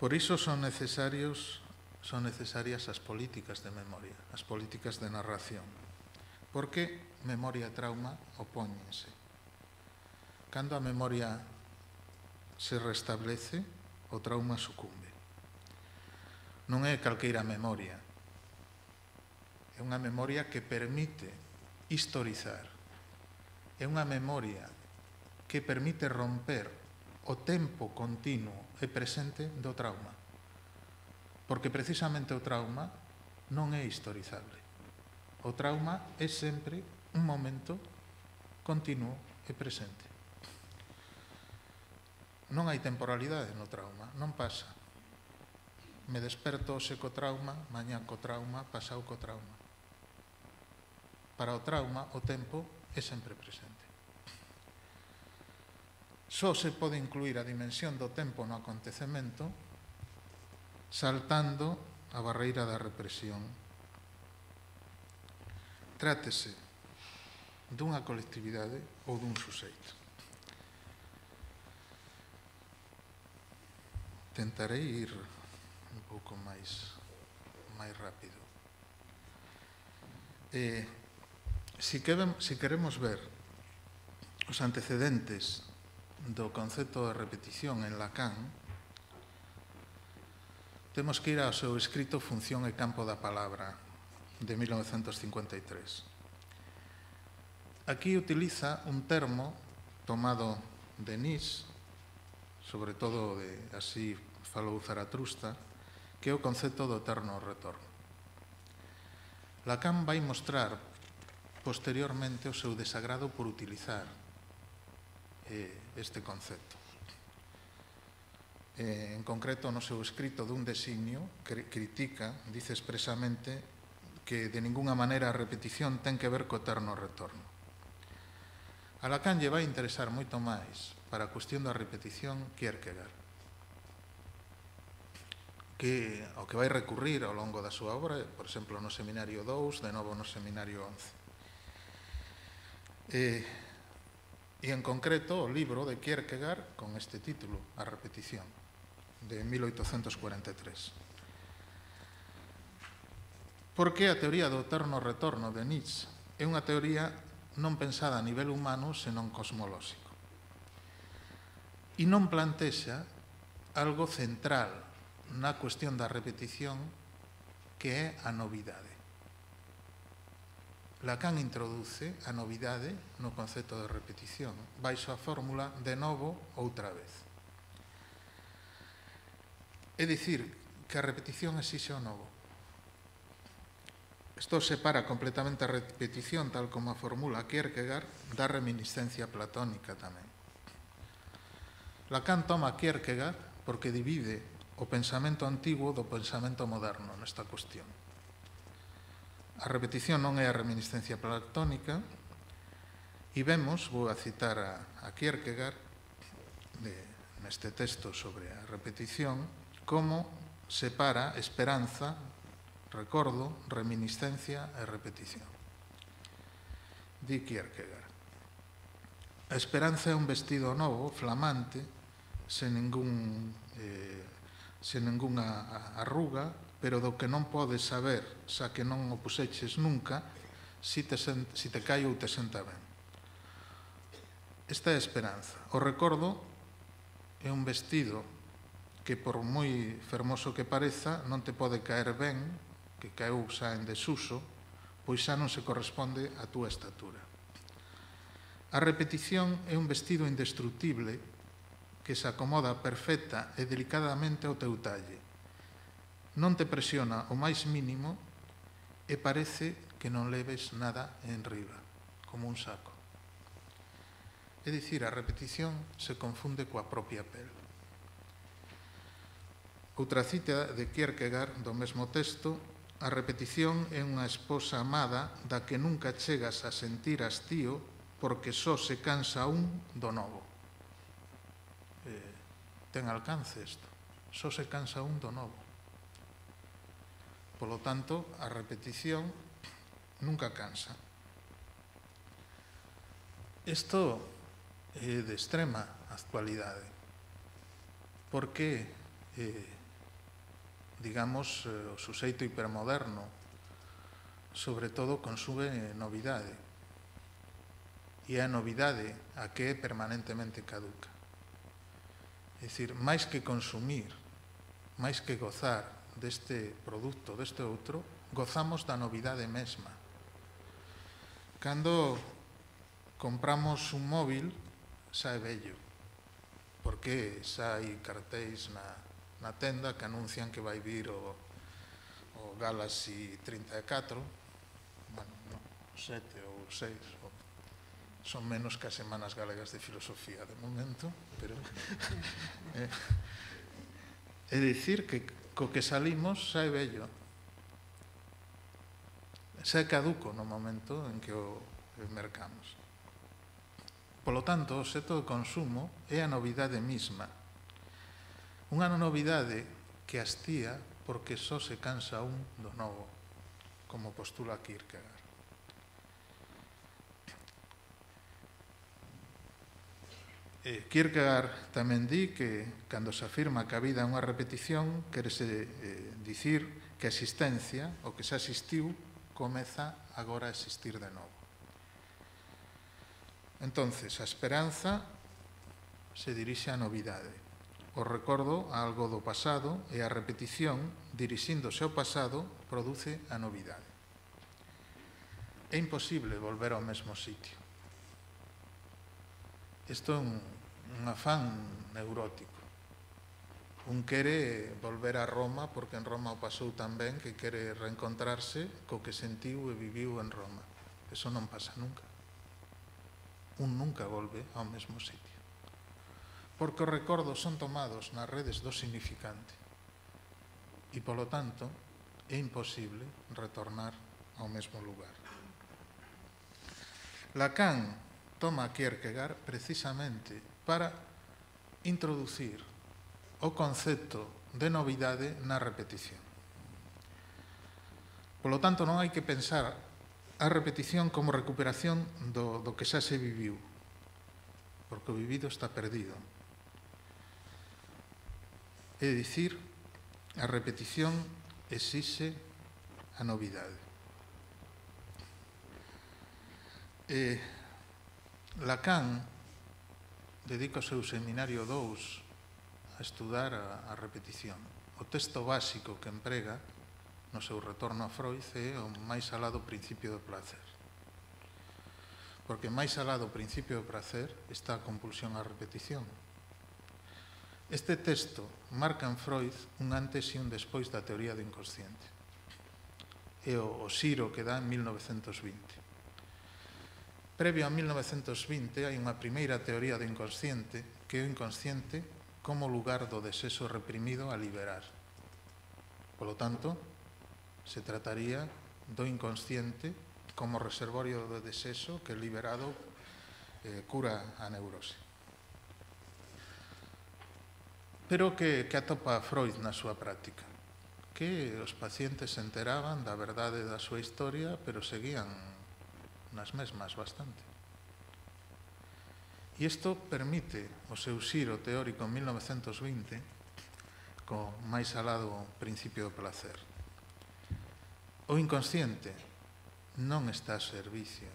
Por iso son necesarios son necesarias as políticas de memoria, as políticas de narración, porque memoria e trauma opóñense. Cando a memoria se restablece, o trauma sucumbe. Non é calqueira memoria, é unha memoria que permite historizar é unha memoria que permite romper o tempo continuo e presente do trauma. Porque precisamente o trauma non é historizable. O trauma é sempre un momento continuo e presente. Non hai temporalidade no trauma, non pasa. Me desperto hoxe co trauma, mañá co trauma, pasau co trauma. Para o trauma, o tempo é sempre presente. Só se pode incluir a dimensión do tempo no acontecemento saltando a barreira da represión. Trátese dunha colectividade ou dun suxeito. Tentarei ir un pouco máis máis rápido. Eh, si, que, si queremos ver os antecedentes do concepto de repetición en Lacan, temos que ir ao seu escrito Función e campo da palabra, de 1953. Aquí utiliza un termo tomado de Nis, sobre todo de así falou Zaratrusta, que é o concepto do eterno retorno. Lacan vai mostrar posteriormente o seu desagrado por utilizar eh, este concepto. Eh, en concreto, no seu escrito dun designio, critica, dice expresamente, que de ninguna maneira a repetición ten que ver co eterno retorno. A Lacan lle vai interesar moito máis para a cuestión da repetición Kierkegaard que ao que vai recurrir ao longo da súa obra, por exemplo, no Seminario 2, de novo no Seminario 11. Eh, e en concreto o libro de Kierkegaard con este título, A repetición, de 1843. Porque a teoría do eterno retorno de Nietzsche é unha teoría non pensada a nivel humano, senón cosmolóxico. E non plantexa algo central na cuestión da repetición que é a novidade. Lacan introduce a novidade no concepto de repetición, baixo a fórmula de novo outra vez. É dicir, que a repetición exixe o novo. Isto separa completamente a repetición, tal como a formula Kierkegaard, da reminiscencia platónica tamén. Lacan toma Kierkegaard porque divide o pensamento antigo do pensamento moderno nesta cuestión. A repetición non é a reminiscencia platónica e vemos, vou a citar a, a Kierkegaard de, neste texto sobre a repetición como separa esperanza, recordo, reminiscencia e repetición. Di Kierkegaard. A esperanza é un vestido novo, flamante, sen ningún eh, sen ningunha arruga, pero do que non podes saber, xa que non o puseches nunca, si te, si te cai ou te senta ben. Esta é a esperanza. O recordo é un vestido que por moi fermoso que pareza non te pode caer ben, que caeu xa en desuso, pois xa non se corresponde á túa estatura. A repetición é un vestido indestructible que se acomoda perfecta e delicadamente ao teu talle, non te presiona o máis mínimo e parece que non leves nada en riba, como un saco. É dicir, a repetición se confunde coa propia pel. Outra cita de Kierkegaard do mesmo texto, a repetición é unha esposa amada da que nunca chegas a sentir hastío porque só se cansa un do novo. Eh, ten alcance isto. Só se cansa un do novo. Polo tanto, a repetición nunca cansa. Isto é de extrema actualidade, porque, eh, digamos, eh, o suxeito hipermoderno, sobre todo, consume novidade, e a novidade a que é permanentemente caduca. É dicir, máis que consumir, máis que gozar, deste produto, deste outro, gozamos da novidade mesma. Cando compramos un móvil, xa é bello, porque xa hai cartéis na, na tenda que anuncian que vai vir o, o Galaxy 34, bueno, no, 7 ou 6, ou son menos que as semanas galegas de filosofía de momento, pero é, [LAUGHS] eh, é dicir que co que salimos sae bello. Sae caduco no momento en que o mercamos. Polo tanto, o seto de consumo é a novidade misma. Unha novidade que hastía porque só se cansa un do novo, como postula Kierkegaard. Eh, Kierkegaard tamén di que, cando se afirma que a vida é unha repetición, querese eh, dicir que a existencia, o que xa existiu, comeza agora a existir de novo. Entonces, a esperanza se dirixe á novidade. O recordo a algo do pasado e a repetición, dirixíndose ao pasado, produce a novidade. É imposible volver ao mesmo sitio. Isto é un, un afán neurótico. Un quere volver a Roma porque en Roma o pasou tan ben que quere reencontrarse co que sentiu e viviu en Roma. Eso non pasa nunca. Un nunca volve ao mesmo sitio. Porque os recordos son tomados nas redes do significante. E, polo tanto, é imposible retornar ao mesmo lugar. Lacan toma Kierkegaard precisamente para introducir o concepto de novidade na repetición. Polo tanto, non hai que pensar a repetición como recuperación do, do que xa se viviu, porque o vivido está perdido. É dicir, a repetición exixe a novidade. Eh, Lacan dedica o seu seminario 2 a estudar a, a repetición. O texto básico que emprega no seu retorno a Freud é o máis alado principio do placer. Porque máis alado principio do placer está a compulsión á repetición. Este texto marca en Freud un antes e un despois da teoría do inconsciente. É o, o xiro que dá en 1920. Previo a 1920 hai unha primeira teoría do inconsciente que é o inconsciente como lugar do desexo reprimido a liberar. Polo tanto, se trataría do inconsciente como reservorio do desexo que liberado eh, cura a neurose. Pero que, que atopa Freud na súa práctica? Que os pacientes se enteraban da verdade da súa historia, pero seguían nas mesmas bastante. E isto permite o seu xiro teórico en 1920 co máis alado principio do placer. O inconsciente non está a servicio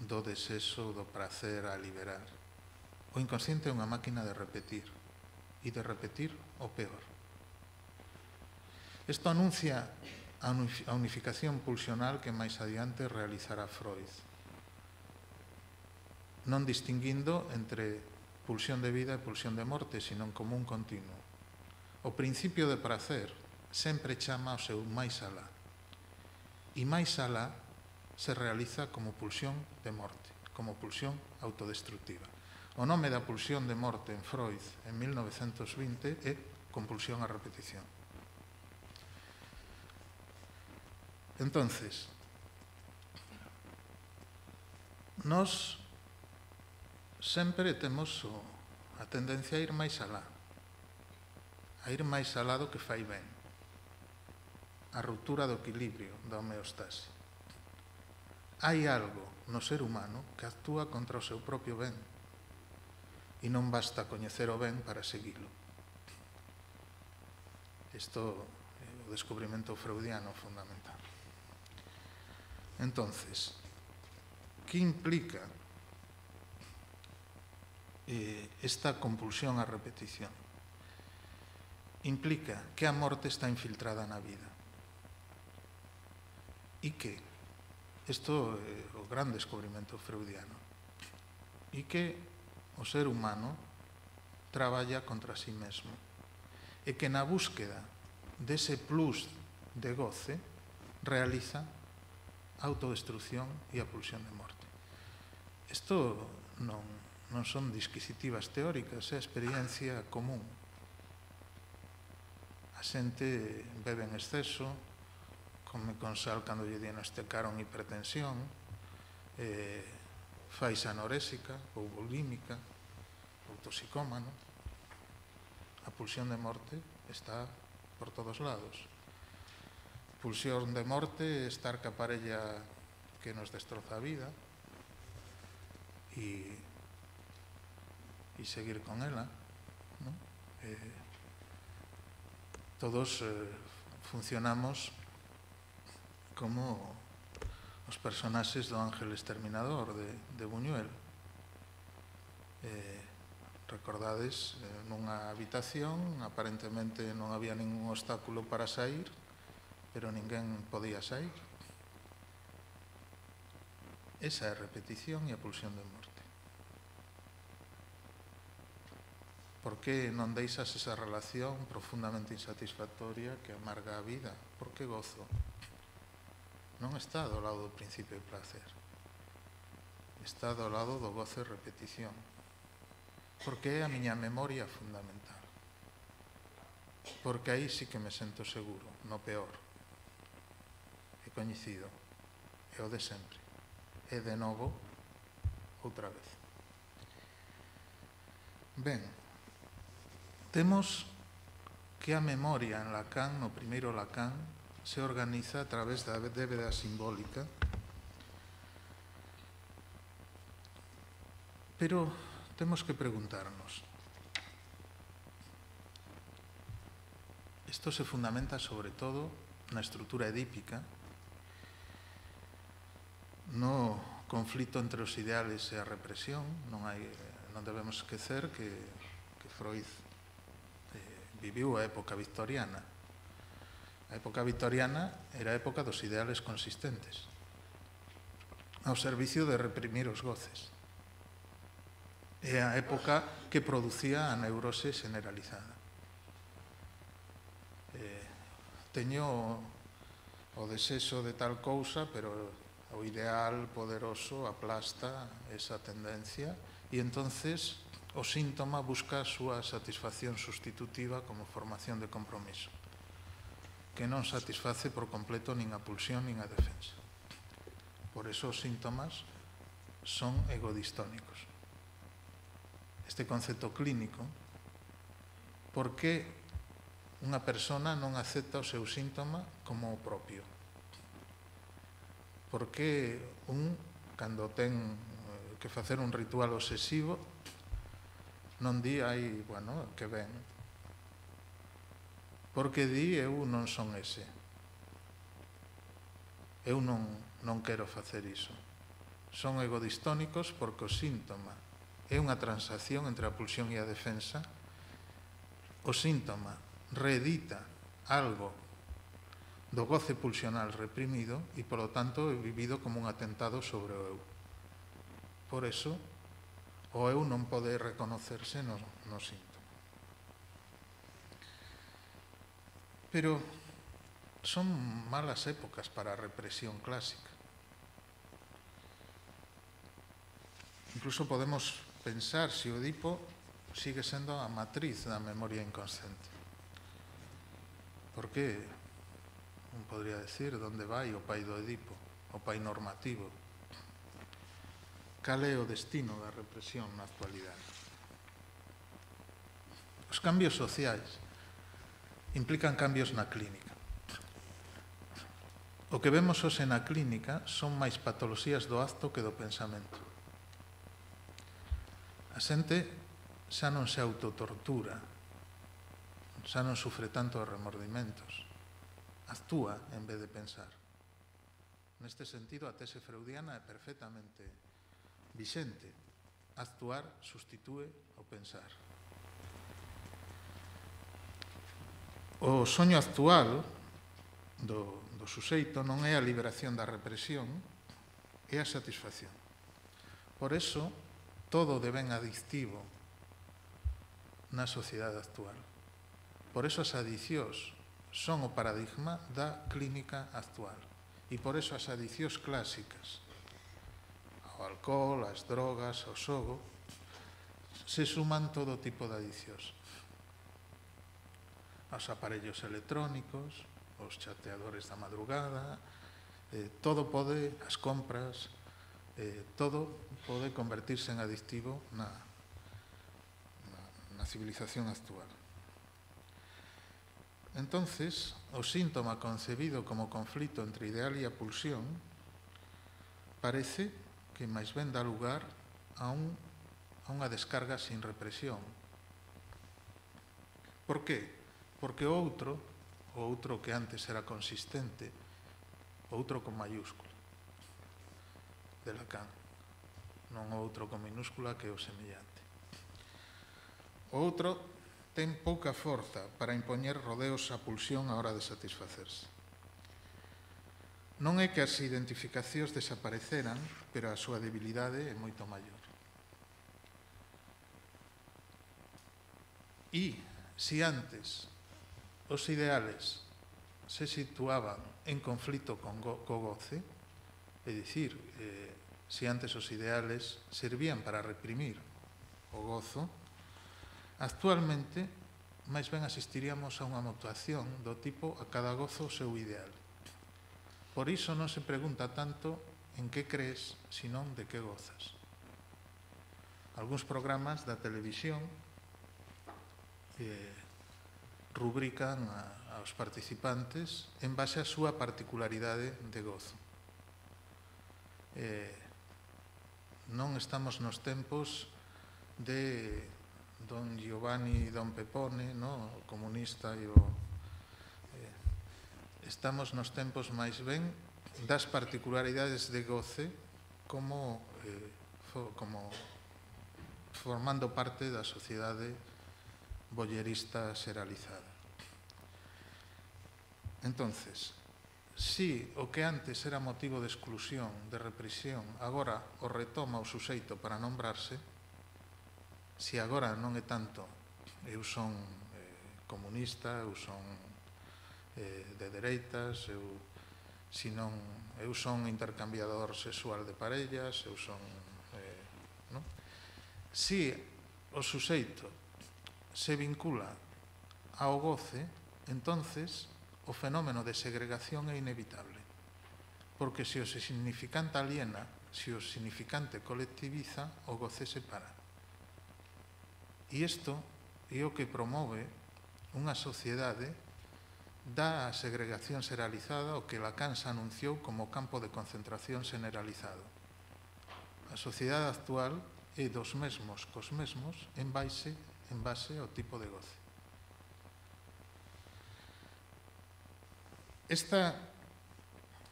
do desexo, do placer a liberar. O inconsciente é unha máquina de repetir e de repetir o peor. Isto anuncia a unificación pulsional que máis adiante realizará Freud non distinguindo entre pulsión de vida e pulsión de morte, senón como un continuo. O principio de prazer sempre chama ao seu máis alá. E máis alá se realiza como pulsión de morte, como pulsión autodestructiva. O nome da pulsión de morte en Freud en 1920 é compulsión a repetición. Entonces, nós sempre temos o, a tendencia a ir máis alá, a ir máis alá do que fai ben, a ruptura do equilibrio, da homeostase. Hai algo no ser humano que actúa contra o seu propio ben e non basta coñecer o ben para seguilo. Isto é o descubrimento freudiano fundamental. Entonces, que implica eh, esta compulsión á repetición? Implica que a morte está infiltrada na vida. E que, isto é eh, o gran descubrimento freudiano, e que o ser humano traballa contra sí mesmo. E que na búsqueda dese plus de goce realiza autodestrucción e a pulsión de morte. Isto non, non son disquisitivas teóricas, é experiencia común. A xente bebe en exceso, come con sal cando lle diagnosticaron hipertensión, eh, faise anorésica ou bulímica, ou toxicómano, a pulsión de morte está por todos lados. Pulsión de morte, estar ca parella que nos destroza a vida e, e seguir con ela. ¿no? Eh, todos eh, funcionamos como os personaxes do Ángel Exterminador de, de Buñuel. Eh, recordades, eh, nunha habitación, aparentemente non había ningún obstáculo para sair, pero ninguén podía sair. Esa é a repetición e a pulsión de morte. Por que non deixas esa relación profundamente insatisfactoria que amarga a vida? Por que gozo? Non está do lado do principio de placer. Está do lado do gozo e repetición. Porque é a miña memoria fundamental. Porque aí sí que me sento seguro, no peor e coñecido. É o de sempre. E de novo, outra vez. Ben, temos que a memoria en Lacan, no primeiro Lacan, se organiza a través da débeda simbólica, pero temos que preguntarnos, Isto se fundamenta sobre todo na estrutura edípica no conflito entre os ideales e a represión non hai non debemos esquecer que, que Freud eh, viviu a época victoriana a época victoriana era a época dos ideales consistentes ao servicio de reprimir os goces. É a época que producía a neurose generalizada. Eh, teño o desexo de tal cousa, pero o ideal poderoso aplasta esa tendencia e entonces o síntoma busca a súa satisfacción sustitutiva como formación de compromiso que non satisface por completo nin a pulsión nin a defensa. Por eso os síntomas son egodistónicos. Este concepto clínico, por que unha persona non acepta o seu síntoma como o propio? porque un, cando ten eh, que facer un ritual obsesivo, non di, ai, bueno, que ben. Porque di, eu non son ese. Eu non, non quero facer iso. Son egodistónicos porque o síntoma é unha transacción entre a pulsión e a defensa. O síntoma reedita algo do goce pulsional reprimido e, polo tanto, é vivido como un atentado sobre o eu. Por eso, o eu non pode reconocerse no, no síntoma. Pero son malas épocas para a represión clásica. Incluso podemos pensar se si o Edipo sigue sendo a matriz da memoria inconsciente. Porque un podría decir, donde vai o pai do Edipo, o pai normativo. Cal é o destino da represión na actualidade? Os cambios sociais implican cambios na clínica. O que vemos hoxe na clínica son máis patoloxías do acto que do pensamento. A xente xa non se autotortura, xa non sufre tanto remordimentos actúa en vez de pensar. Neste sentido, a tese freudiana é perfectamente vixente. Actuar sustitúe ao pensar. O soño actual do, do suxeito non é a liberación da represión, é a satisfacción. Por eso, todo deben adictivo na sociedade actual. Por eso as adicións son o paradigma da clínica actual. E por eso as adicións clásicas, ao alcohol, as drogas, ao xogo, se suman todo tipo de adicións. Os aparellos electrónicos, os chateadores da madrugada, eh, todo pode, as compras, eh, todo pode convertirse en adictivo na, na, na civilización actual. Entonces, o síntoma concebido como conflito entre ideal e a pulsión parece que máis ben dá lugar a, un, a unha descarga sin represión. Por qué? Porque o outro, o outro que antes era consistente, outro con mayúscula, de Lacan, non o outro con minúscula que é o semellante. O outro ten pouca forza para impoñer rodeos á pulsión á hora de satisfacerse. Non é que as identificacións desapareceran, pero a súa debilidade é moito maior. E, se antes os ideales se situaban en conflito con go co goce, é dicir, eh, se antes os ideales servían para reprimir o gozo, Actualmente, máis ben asistiríamos a unha motuación do tipo a cada gozo o seu ideal. Por iso non se pregunta tanto en que crees, senón de que gozas. Alguns programas da televisión eh, rubrican a, aos participantes en base á súa particularidade de gozo. Eh, non estamos nos tempos de don Giovanni e Don Pepone, no? o comunista e o... Eh, estamos nos tempos máis ben das particularidades de goce como, eh, fo, como formando parte da sociedade bollerista xeralizada. Entonces, si o que antes era motivo de exclusión, de represión, agora o retoma o suxeito para nombrarse, Si agora non é tanto, eu son eh, comunista, eu son eh, de dereitas, eu senón eu son intercambiador sexual de parellas, eu son eh, non? Si o suxeito se vincula ao goce, entonces o fenómeno de segregación é inevitable. Porque se o significante aliena, se o significante colectiviza, o goce separa. E isto é o que promove unha sociedade da segregación xeralizada o que Lacan se anunciou como campo de concentración generalizado. A sociedade actual é dos mesmos cos mesmos en base, en base ao tipo de goce. Esta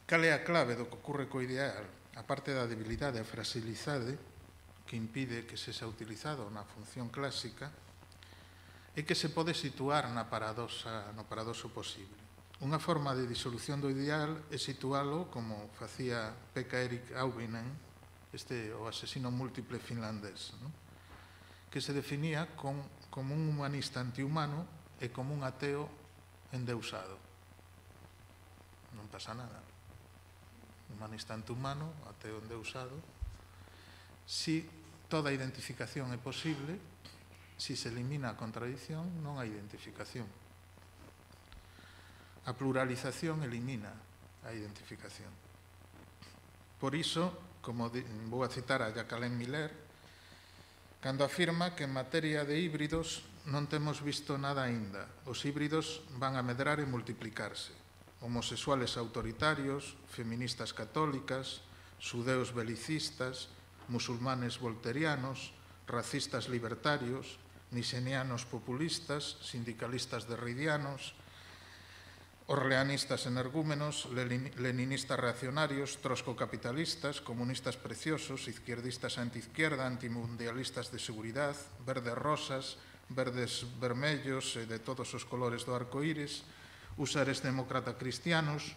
cal é a clave do que ocorre co ideal, a parte da debilidade, a fragilizade, que impide que se xa utilizado na función clásica é que se pode situar na paradoxa, no paradoxo posible. Unha forma de disolución do ideal é situálo, como facía Pekka Erik Auvinen, este o asesino múltiple finlandés, non? que se definía con, como un humanista antihumano e como un ateo endeusado. Non pasa nada. Humanista antihumano, ateo endeusado, si toda identificación é posible, si se elimina a contradición non hai identificación. A pluralización elimina a identificación. Por iso, como vou a citar a Jacqueline Miller, cando afirma que en materia de híbridos non temos visto nada aínda. Os híbridos van a medrar e multiplicarse. Homosexuales autoritarios, feministas católicas, sudeos belicistas, musulmanes volterianos, racistas libertarios, nisenianos populistas, sindicalistas derridianos, orleanistas energúmenos, leninistas reaccionarios, troscocapitalistas, comunistas preciosos, izquierdistas antiizquierda, antimundialistas de seguridad, verdes rosas, verdes vermellos e de todos os colores do arco iris, usares demócrata cristianos,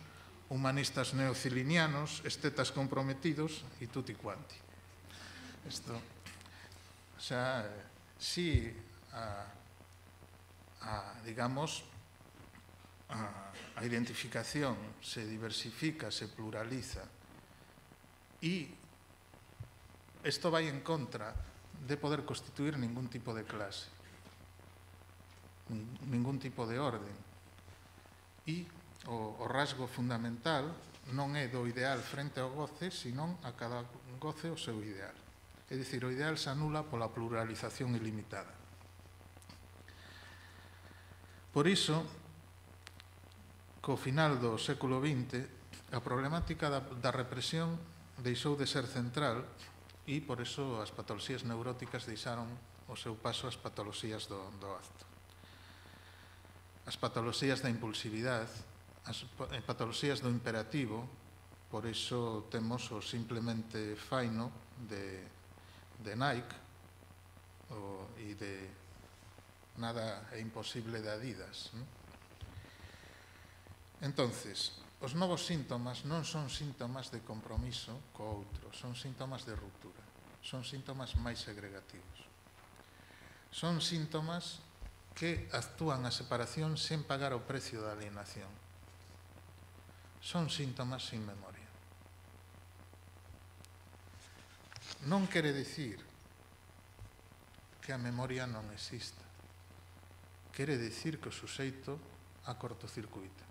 humanistas neocilinianos, estetas comprometidos e tutti quanti. Isto, o sea, sí, a, a, digamos, a, a identificación se diversifica, se pluraliza, e isto vai en contra de poder constituir ningún tipo de clase, ningún tipo de orden. E o, o rasgo fundamental non é do ideal frente ao goce, senón a cada goce o seu ideal. É dicir, o ideal se anula pola pluralización ilimitada. Por iso, co final do século XX, a problemática da, da represión deixou de ser central e por iso as patoloxías neuróticas deixaron o seu paso ás patoloxías do, do acto. As patoloxías da impulsividade, as eh, patoloxías do imperativo, por iso temos o simplemente faino de de Nike o, e de nada é imposible de Adidas. ¿no? Entonces, os novos síntomas non son síntomas de compromiso co outro, son síntomas de ruptura, son síntomas máis segregativos. Son síntomas que actúan a separación sen pagar o precio da alienación. Son síntomas sin memoria. non quere dicir que a memoria non exista. Quere dicir que o suxeito a cortocircuita.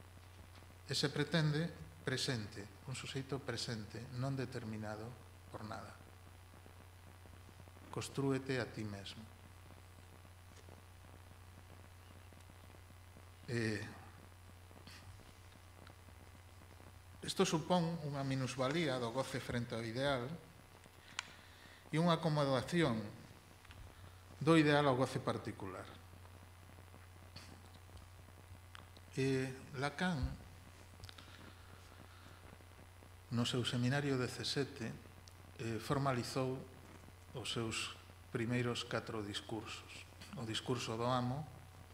E se pretende presente, un suxeito presente, non determinado por nada. Construete a ti mesmo. Eh, isto supón unha minusvalía do goce frente ao ideal, e unha acomodación do ideal ao goce particular. E Lacan, no seu seminario 17, eh, formalizou os seus primeiros catro discursos. O discurso do amo,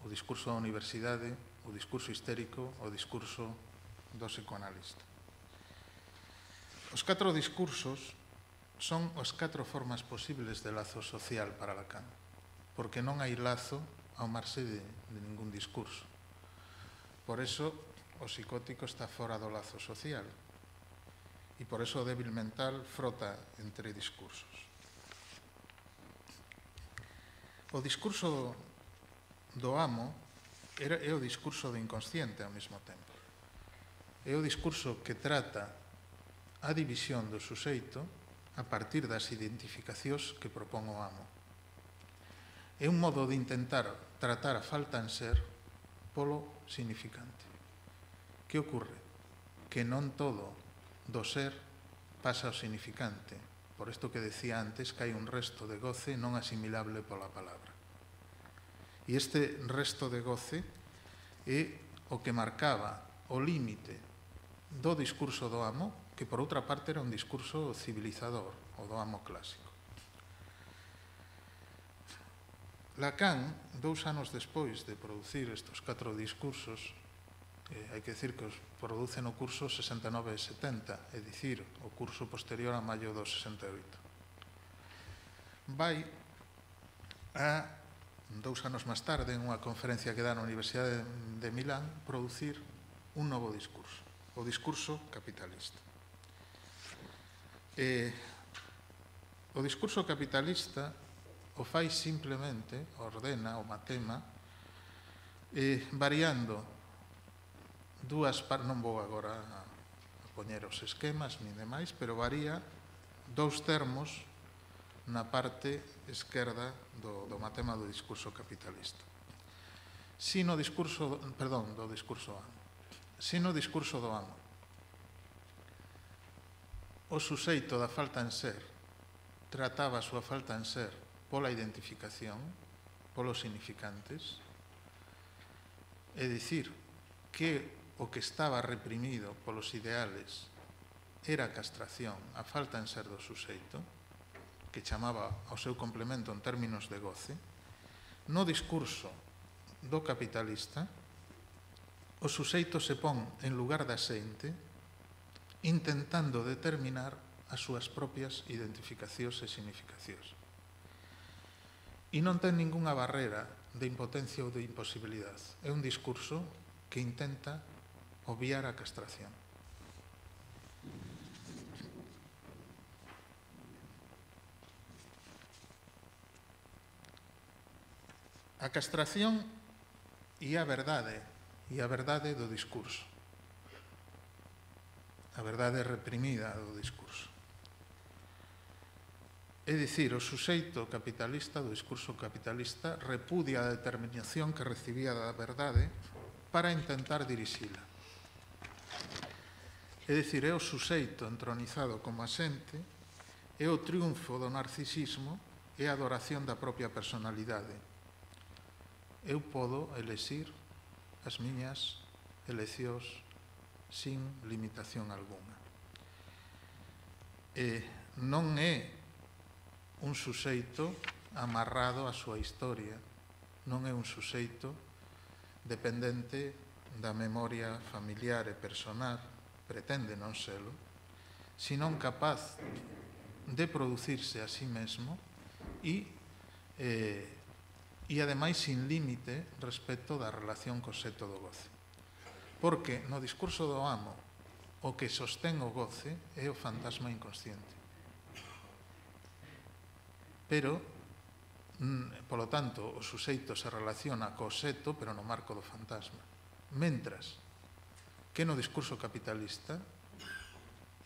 o discurso da universidade, o discurso histérico, o discurso do psicoanalista. Os catro discursos Son as catro formas posibles de lazo social para Lacan, porque non hai lazo ao marxe de, de ningún discurso. Por eso, o psicótico está fora do lazo social, e por eso o débil mental frota entre discursos. O discurso do amo era, é o discurso do inconsciente ao mesmo tempo. É o discurso que trata a división do suxeito a partir das identificacións que propón o amo. É un modo de intentar tratar a falta en ser polo significante. Que ocurre? Que non todo do ser pasa ao significante. Por isto que decía antes que hai un resto de goce non asimilable pola palabra. E este resto de goce é o que marcaba o límite do discurso do amo que por outra parte era un discurso civilizador, o do amo clásico. Lacan, dous anos despois de producir estes catro discursos, eh, hai que decir que os produce no curso 69 e 70, é dicir, o curso posterior a maio do 68. Vai a, dous anos máis tarde, en unha conferencia que dá na Universidade de Milán, producir un novo discurso, o discurso capitalista. Eh, o discurso capitalista o fai simplemente, ordena o matema, eh, variando dúas partes, non vou agora a poñer os esquemas ni demais, pero varía dous termos na parte esquerda do, do matema do discurso capitalista. Si no discurso, perdón, do discurso amo. Si no discurso do amo. O suxeito da falta en ser trataba a súa falta en ser pola identificación, polos significantes, é dicir, que o que estaba reprimido polos ideales era a castración, a falta en ser do suxeito, que chamaba ao seu complemento en términos de goce, no discurso do capitalista, o suxeito se pon en lugar da xente intentando determinar as súas propias identificacións e significacións. E non ten ningunha barrera de impotencia ou de imposibilidade. É un discurso que intenta obviar a castración. A castración e a verdade, e a verdade do discurso a verdade reprimida do discurso. É dicir, o suxeito capitalista do discurso capitalista repudia a determinación que recibía da verdade para intentar dirixila. É dicir, é o suxeito entronizado como asente, é o triunfo do narcisismo e a adoración da propia personalidade. Eu podo elexir as miñas eleccións sin limitación alguna. E non é un suxeito amarrado á súa historia, non é un suxeito dependente da memoria familiar e personal, pretende non selo, senón capaz de producirse a sí mesmo e, eh, e ademais sin límite respecto da relación co seto do goce. Porque no discurso do amo o que sostén o goce é o fantasma inconsciente. Pero, mm, polo tanto, o suxeito se relaciona co seto, pero no marco do fantasma. Mentras que no discurso capitalista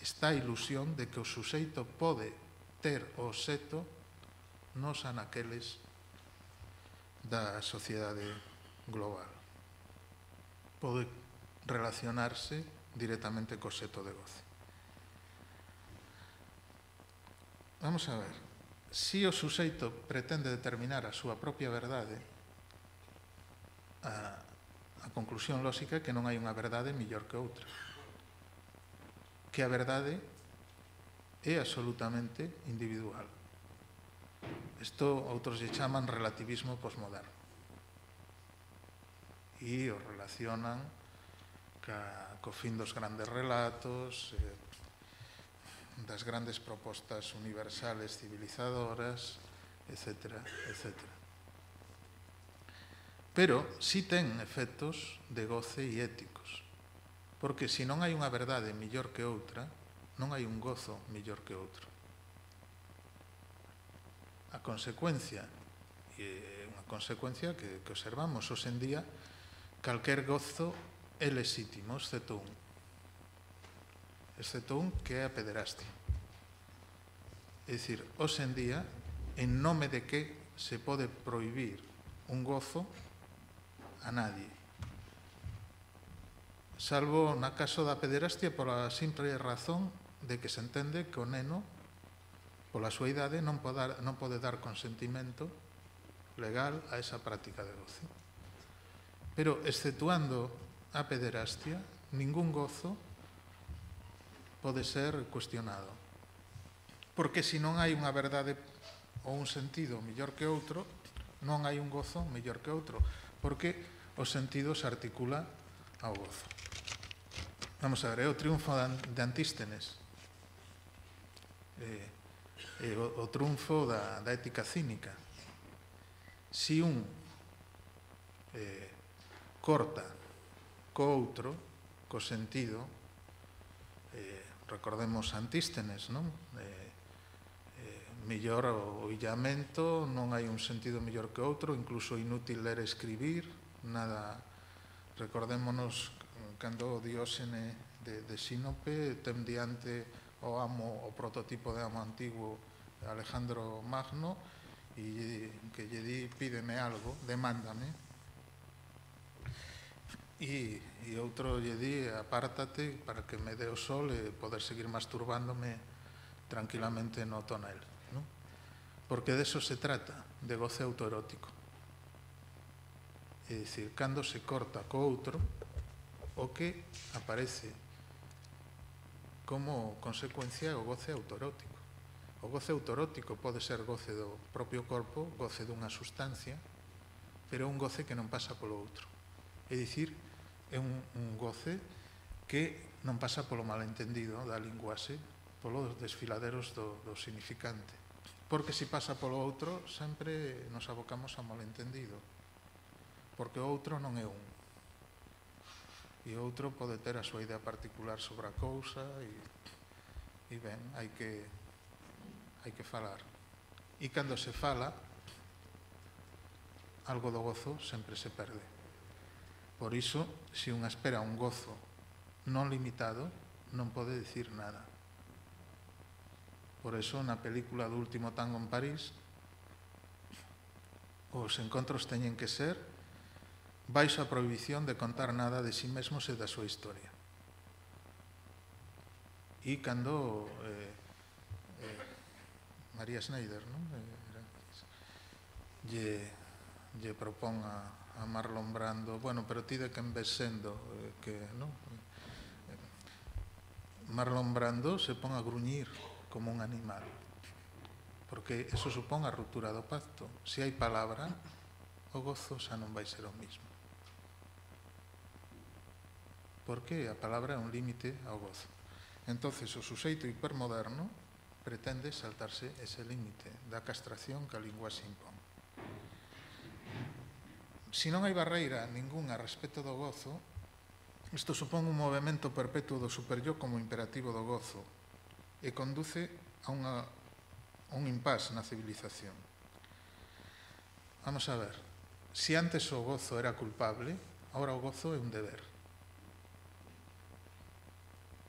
está a ilusión de que o suxeito pode ter o seto nos anaqueles da sociedade global. Pode relacionarse directamente co seto de goce. Vamos a ver, si o suxeito pretende determinar a súa propia verdade, a, a conclusión lóxica é que non hai unha verdade millor que outra. Que a verdade é absolutamente individual. Isto outros lle chaman relativismo posmoderno. E o relacionan ca, co fin dos grandes relatos, eh, das grandes propostas universales civilizadoras, etc. etc. Pero si sí ten efectos de goce e éticos, porque se si non hai unha verdade millor que outra, non hai un gozo millor que outro. A consecuencia, e unha consecuencia que, que observamos hoxe en día, calquer gozo é lexítimo, excepto un. Excepto un que é a pederastia. É dicir, hoxe en día, en nome de que se pode prohibir un gozo a nadie. Salvo na caso da pederastia pola simple razón de que se entende que o neno, pola súa idade, non pode dar, non pode dar consentimento legal a esa práctica de gozo. Pero exceptuando a pederastia, ningún gozo pode ser cuestionado. Porque se non hai unha verdade ou un sentido mellor que outro, non hai un gozo mellor que outro, porque o sentido se articula ao gozo. Vamos a ver, é o triunfo de Antístenes, eh, eh, o, o triunfo da, da ética cínica. Si un eh, corta co outro, co sentido, eh, recordemos Antístenes, non? Eh, eh, mellor o, illamento, non hai un sentido mellor que outro, incluso inútil ler e escribir, nada... Recordémonos cando o dióxene de, de Sinope tem diante o amo, o prototipo de amo antiguo Alejandro Magno, e que lle di, pídeme algo, demándame, E, e outro lle di, apártate para que me dé o sol e poder seguir masturbándome tranquilamente no tonel. ¿no? Porque de eso se trata, de goce autoerótico. É dicir, cando se corta co outro, o que aparece como consecuencia o goce autoerótico. O goce autoerótico pode ser goce do propio corpo, goce dunha sustancia, pero un goce que non pasa polo outro. É dicir, é un, un goce que non pasa polo malentendido da linguaxe, polos desfiladeros do, do significante. Porque se si pasa polo outro, sempre nos abocamos a malentendido. Porque o outro non é un. E o outro pode ter a súa idea particular sobre a cousa e, e ben, hai que, hai que falar. E cando se fala, algo do gozo sempre se perde. Por iso, se unha espera un gozo non limitado, non pode dicir nada. Por eso, na película do último tango en París, os encontros teñen que ser baixo a prohibición de contar nada de si sí mesmos e da súa historia. E cando eh, eh, María Schneider, non? Eh, era, lle, lle propón a, a Marlon Brando, bueno, pero ti de quen ves sendo, eh, que, no? Eh, Marlon Brando se pon a gruñir como un animal, porque eso supón a ruptura do pacto. Se hai palabra, o gozo xa non vai ser o mismo. Porque a palabra é un límite ao gozo. Entonces, o suxeito hipermoderno pretende saltarse ese límite da castración que a lingua se impón. Se non hai barreira ningunha respecto do gozo, isto supón un movimento perpetuo do superyo como imperativo do gozo e conduce a, unha, a un impas na civilización. Vamos a ver, se antes o gozo era culpable, ahora o gozo é un deber.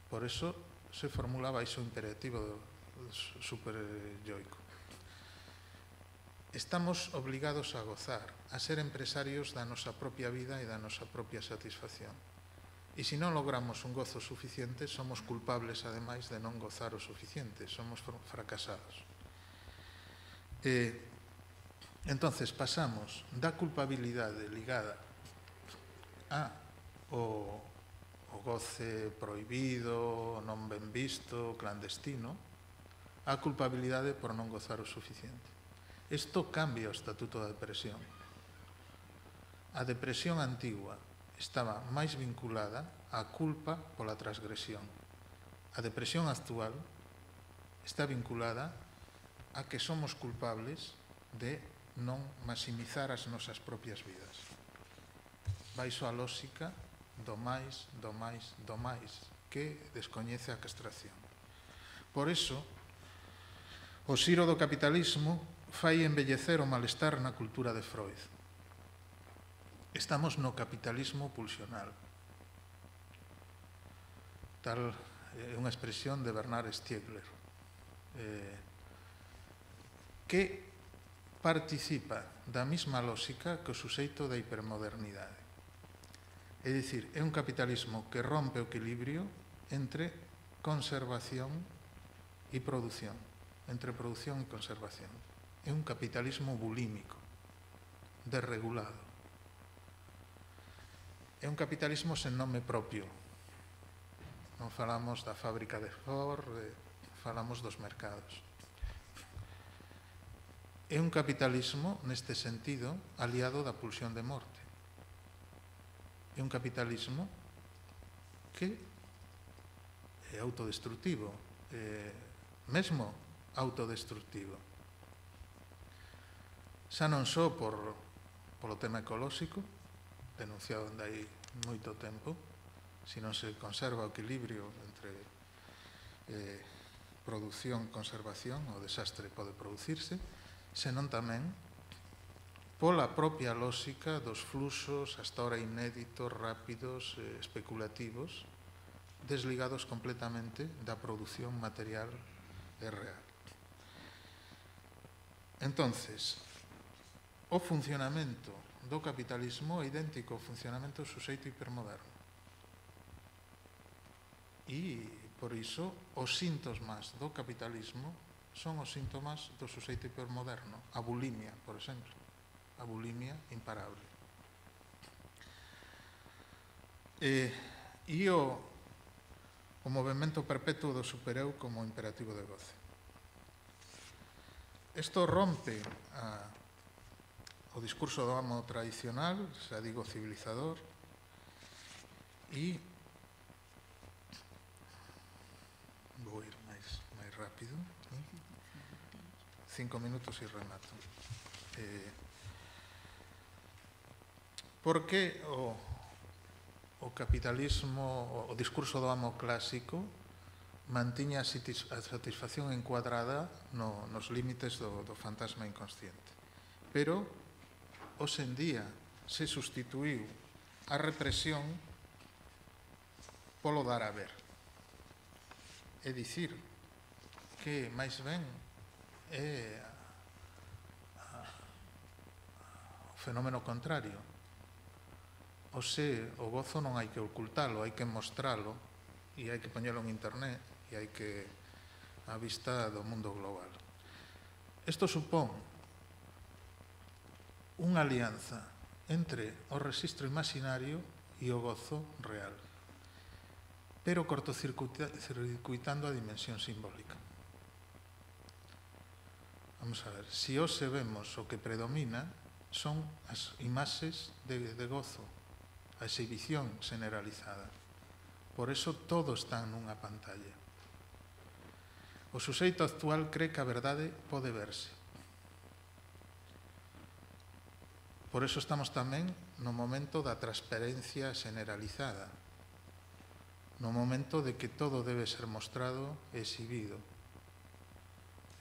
Por eso se formulaba iso imperativo superyoico. Estamos obligados a gozar, a ser empresarios da nosa propia vida e da nosa propia satisfacción. E se non logramos un gozo suficiente, somos culpables, ademais, de non gozar o suficiente, somos fracasados. Eh, entonces pasamos da culpabilidade ligada a o, o goce proibido, non ben visto, clandestino, a culpabilidade por non gozar o suficiente. Isto cambia o Estatuto da Depresión. A depresión antigua estaba máis vinculada á culpa pola transgresión. A depresión actual está vinculada a que somos culpables de non maximizar as nosas propias vidas. Baixo a lógica do máis, do máis, do máis, que descoñece a castración. Por eso, o xiro do capitalismo fai embellecer o malestar na cultura de Freud. Estamos no capitalismo pulsional. Tal é unha expresión de Bernard Stiegler. Eh, que participa da mesma lógica que o suxeito da hipermodernidade. É dicir, é un capitalismo que rompe o equilibrio entre conservación e produción, entre produción e conservación. É un capitalismo bulímico, desregulado. É un capitalismo sen nome propio. Non falamos da fábrica de Ford, falamos dos mercados. É un capitalismo, neste sentido, aliado da pulsión de morte. É un capitalismo que é autodestructivo, é mesmo autodestructivo xa non só por, polo tema ecolóxico, denunciado onde hai moito tempo, se non se conserva o equilibrio entre eh, produción, conservación, o desastre pode producirse, senón tamén pola propia lógica dos fluxos hasta ahora inéditos, rápidos, eh, especulativos, desligados completamente da produción material e real. Entonces, o funcionamento do capitalismo é idéntico ao funcionamento suxeito hipermoderno. E, por iso, os síntomas do capitalismo son os síntomas do suxeito hipermoderno, a bulimia, por exemplo, a bulimia imparable. E, e o, o movimento perpetuo do supereu como imperativo de goce. Isto rompe a o discurso do amo tradicional, xa digo civilizador, e vou ir máis, máis rápido, eh? cinco minutos e remato. Eh, porque o, o capitalismo, o discurso do amo clásico, mantiña a satisfacción encuadrada no, nos límites do, do fantasma inconsciente. Pero hoxe en día se sustituiu a represión polo dar a ver. É dicir, que máis ben é o fenómeno contrario. O se o gozo non hai que ocultalo, hai que mostralo e hai que poñelo en internet e hai que a vista do mundo global. Isto supón unha alianza entre o registro imaginario e o gozo real, pero cortocircuitando a dimensión simbólica. Vamos a ver, se si hoxe vemos o que predomina son as imaxes de, de gozo, a exhibición generalizada. Por eso todo está nunha pantalla. O suxeito actual cree que a verdade pode verse, Por eso estamos tamén no momento da transparencia generalizada, no momento de que todo debe ser mostrado e exhibido,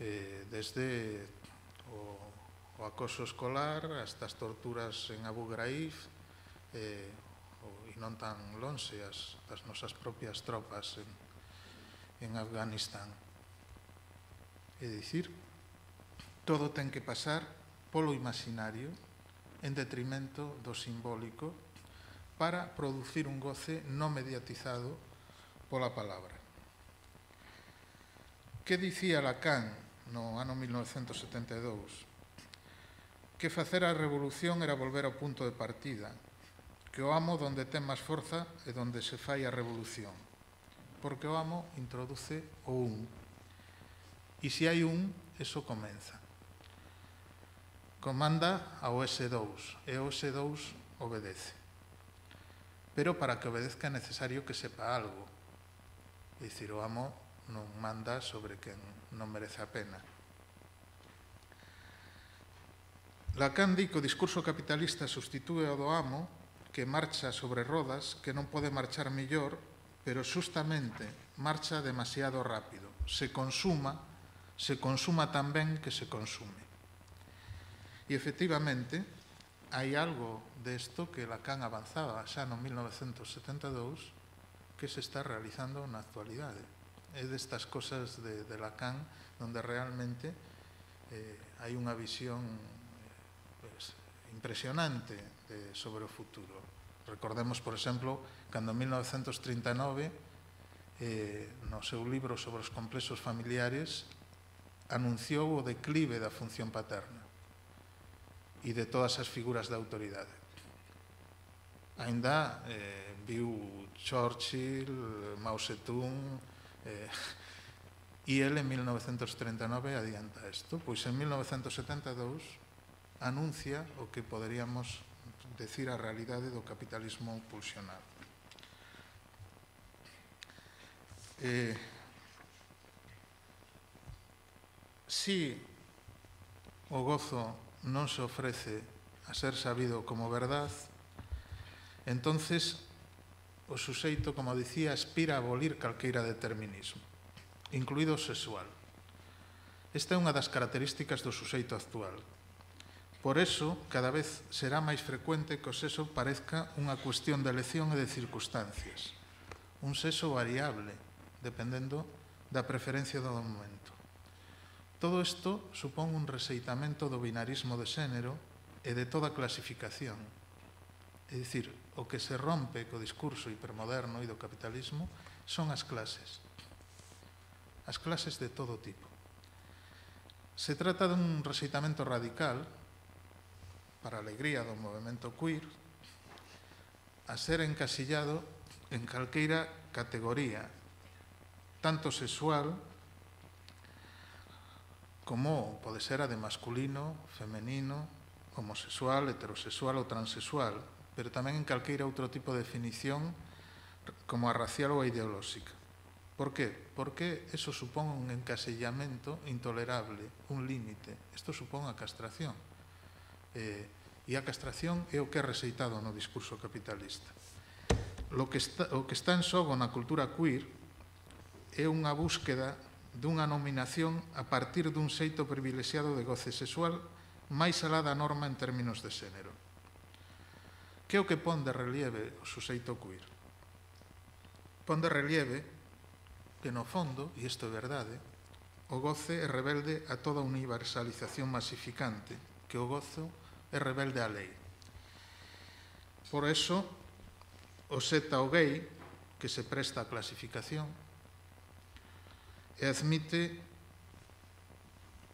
eh, desde o, o acoso escolar hasta as torturas en Abu Ghraib, eh, e non tan lonxe as, as nosas propias tropas en, en Afganistán. É dicir, todo ten que pasar polo imaginario en detrimento do simbólico para producir un goce non mediatizado pola palabra. Que dicía Lacan no ano 1972? Que facer a revolución era volver ao punto de partida, que o amo donde ten máis forza e donde se fai a revolución, porque o amo introduce o un, e se hai un, eso comeza comanda ao S2 e o S2 obedece. Pero para que obedezca é necesario que sepa algo. É dicir, o amo non manda sobre quen non merece a pena. Lacan di que o discurso capitalista sustitúe ao do amo que marcha sobre rodas, que non pode marchar mellor, pero justamente marcha demasiado rápido. Se consuma, se consuma tan ben que se consume. E efectivamente, hai algo desto que Lacan avanzaba xa no 1972 que se está realizando na actualidade. É destas cosas de, de Lacan donde realmente eh, hai unha visión pues, impresionante de, sobre o futuro. Recordemos, por exemplo, cando en 1939 eh, no seu libro sobre os complexos familiares anunciou o declive da función paterna e de todas as figuras da autoridade. Ainda eh, viu Churchill, Mao Zedong, eh, [LAUGHS] e ele en 1939 adianta isto. Pois en 1972 anuncia o que poderíamos decir a realidade do capitalismo pulsional. Eh, si o gozo non se ofrece a ser sabido como verdad, entonces o suxeito, como dicía, aspira a abolir calqueira determinismo, incluído o sexual. Esta é unha das características do suxeito actual. Por eso, cada vez será máis frecuente que o sexo parezca unha cuestión de elección e de circunstancias, un sexo variable, dependendo da preferencia do momento. Todo isto supón un rexeitamento do binarismo de xénero e de toda clasificación. É dicir, o que se rompe co discurso hipermoderno e do capitalismo son as clases. As clases de todo tipo. Se trata dun rexeitamento radical para a alegría do movimento queer a ser encasillado en calqueira categoría tanto sexual como pode ser a de masculino, femenino, homosexual, heterosexual ou transexual, pero tamén en calqueira outro tipo de definición como a racial ou a ideolóxica. Por qué? Porque eso supón un encasellamento intolerable, un límite. Isto supón a castración. Eh, e a castración é o que é receitado no discurso capitalista. Lo que está, o que está en xogo na cultura queer é unha búsqueda dunha nominación a partir dun xeito privilexiado de goce sexual máis alá da norma en términos de xénero. Que é o que pon de relieve o suxeito queer? Pon de relieve que no fondo, e isto é verdade, o goce é rebelde a toda universalización masificante, que o gozo é rebelde á lei. Por eso, o seta o gay, que se presta a clasificación, e admite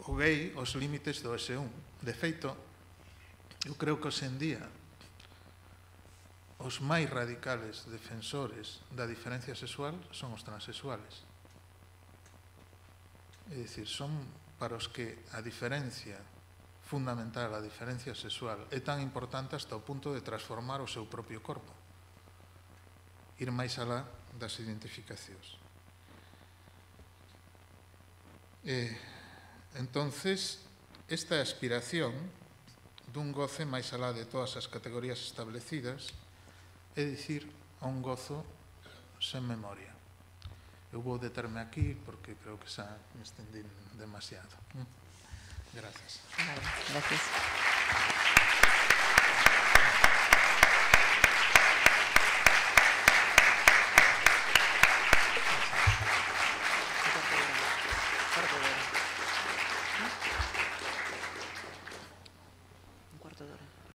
o gay os límites do S1. De feito, eu creo que hoxendía os máis radicales defensores da diferencia sexual son os transexuales. É dicir, son para os que a diferencia fundamental, a diferencia sexual, é tan importante hasta o punto de transformar o seu propio corpo. Ir máis alá das identificacións. Eh, entonces, esta aspiración dun goce máis alá de todas as categorías establecidas, é dicir, a un gozo sen memoria. Eu vou determe aquí porque creo que xa me estendín demasiado. Mm. Gracias. Vale, gracias.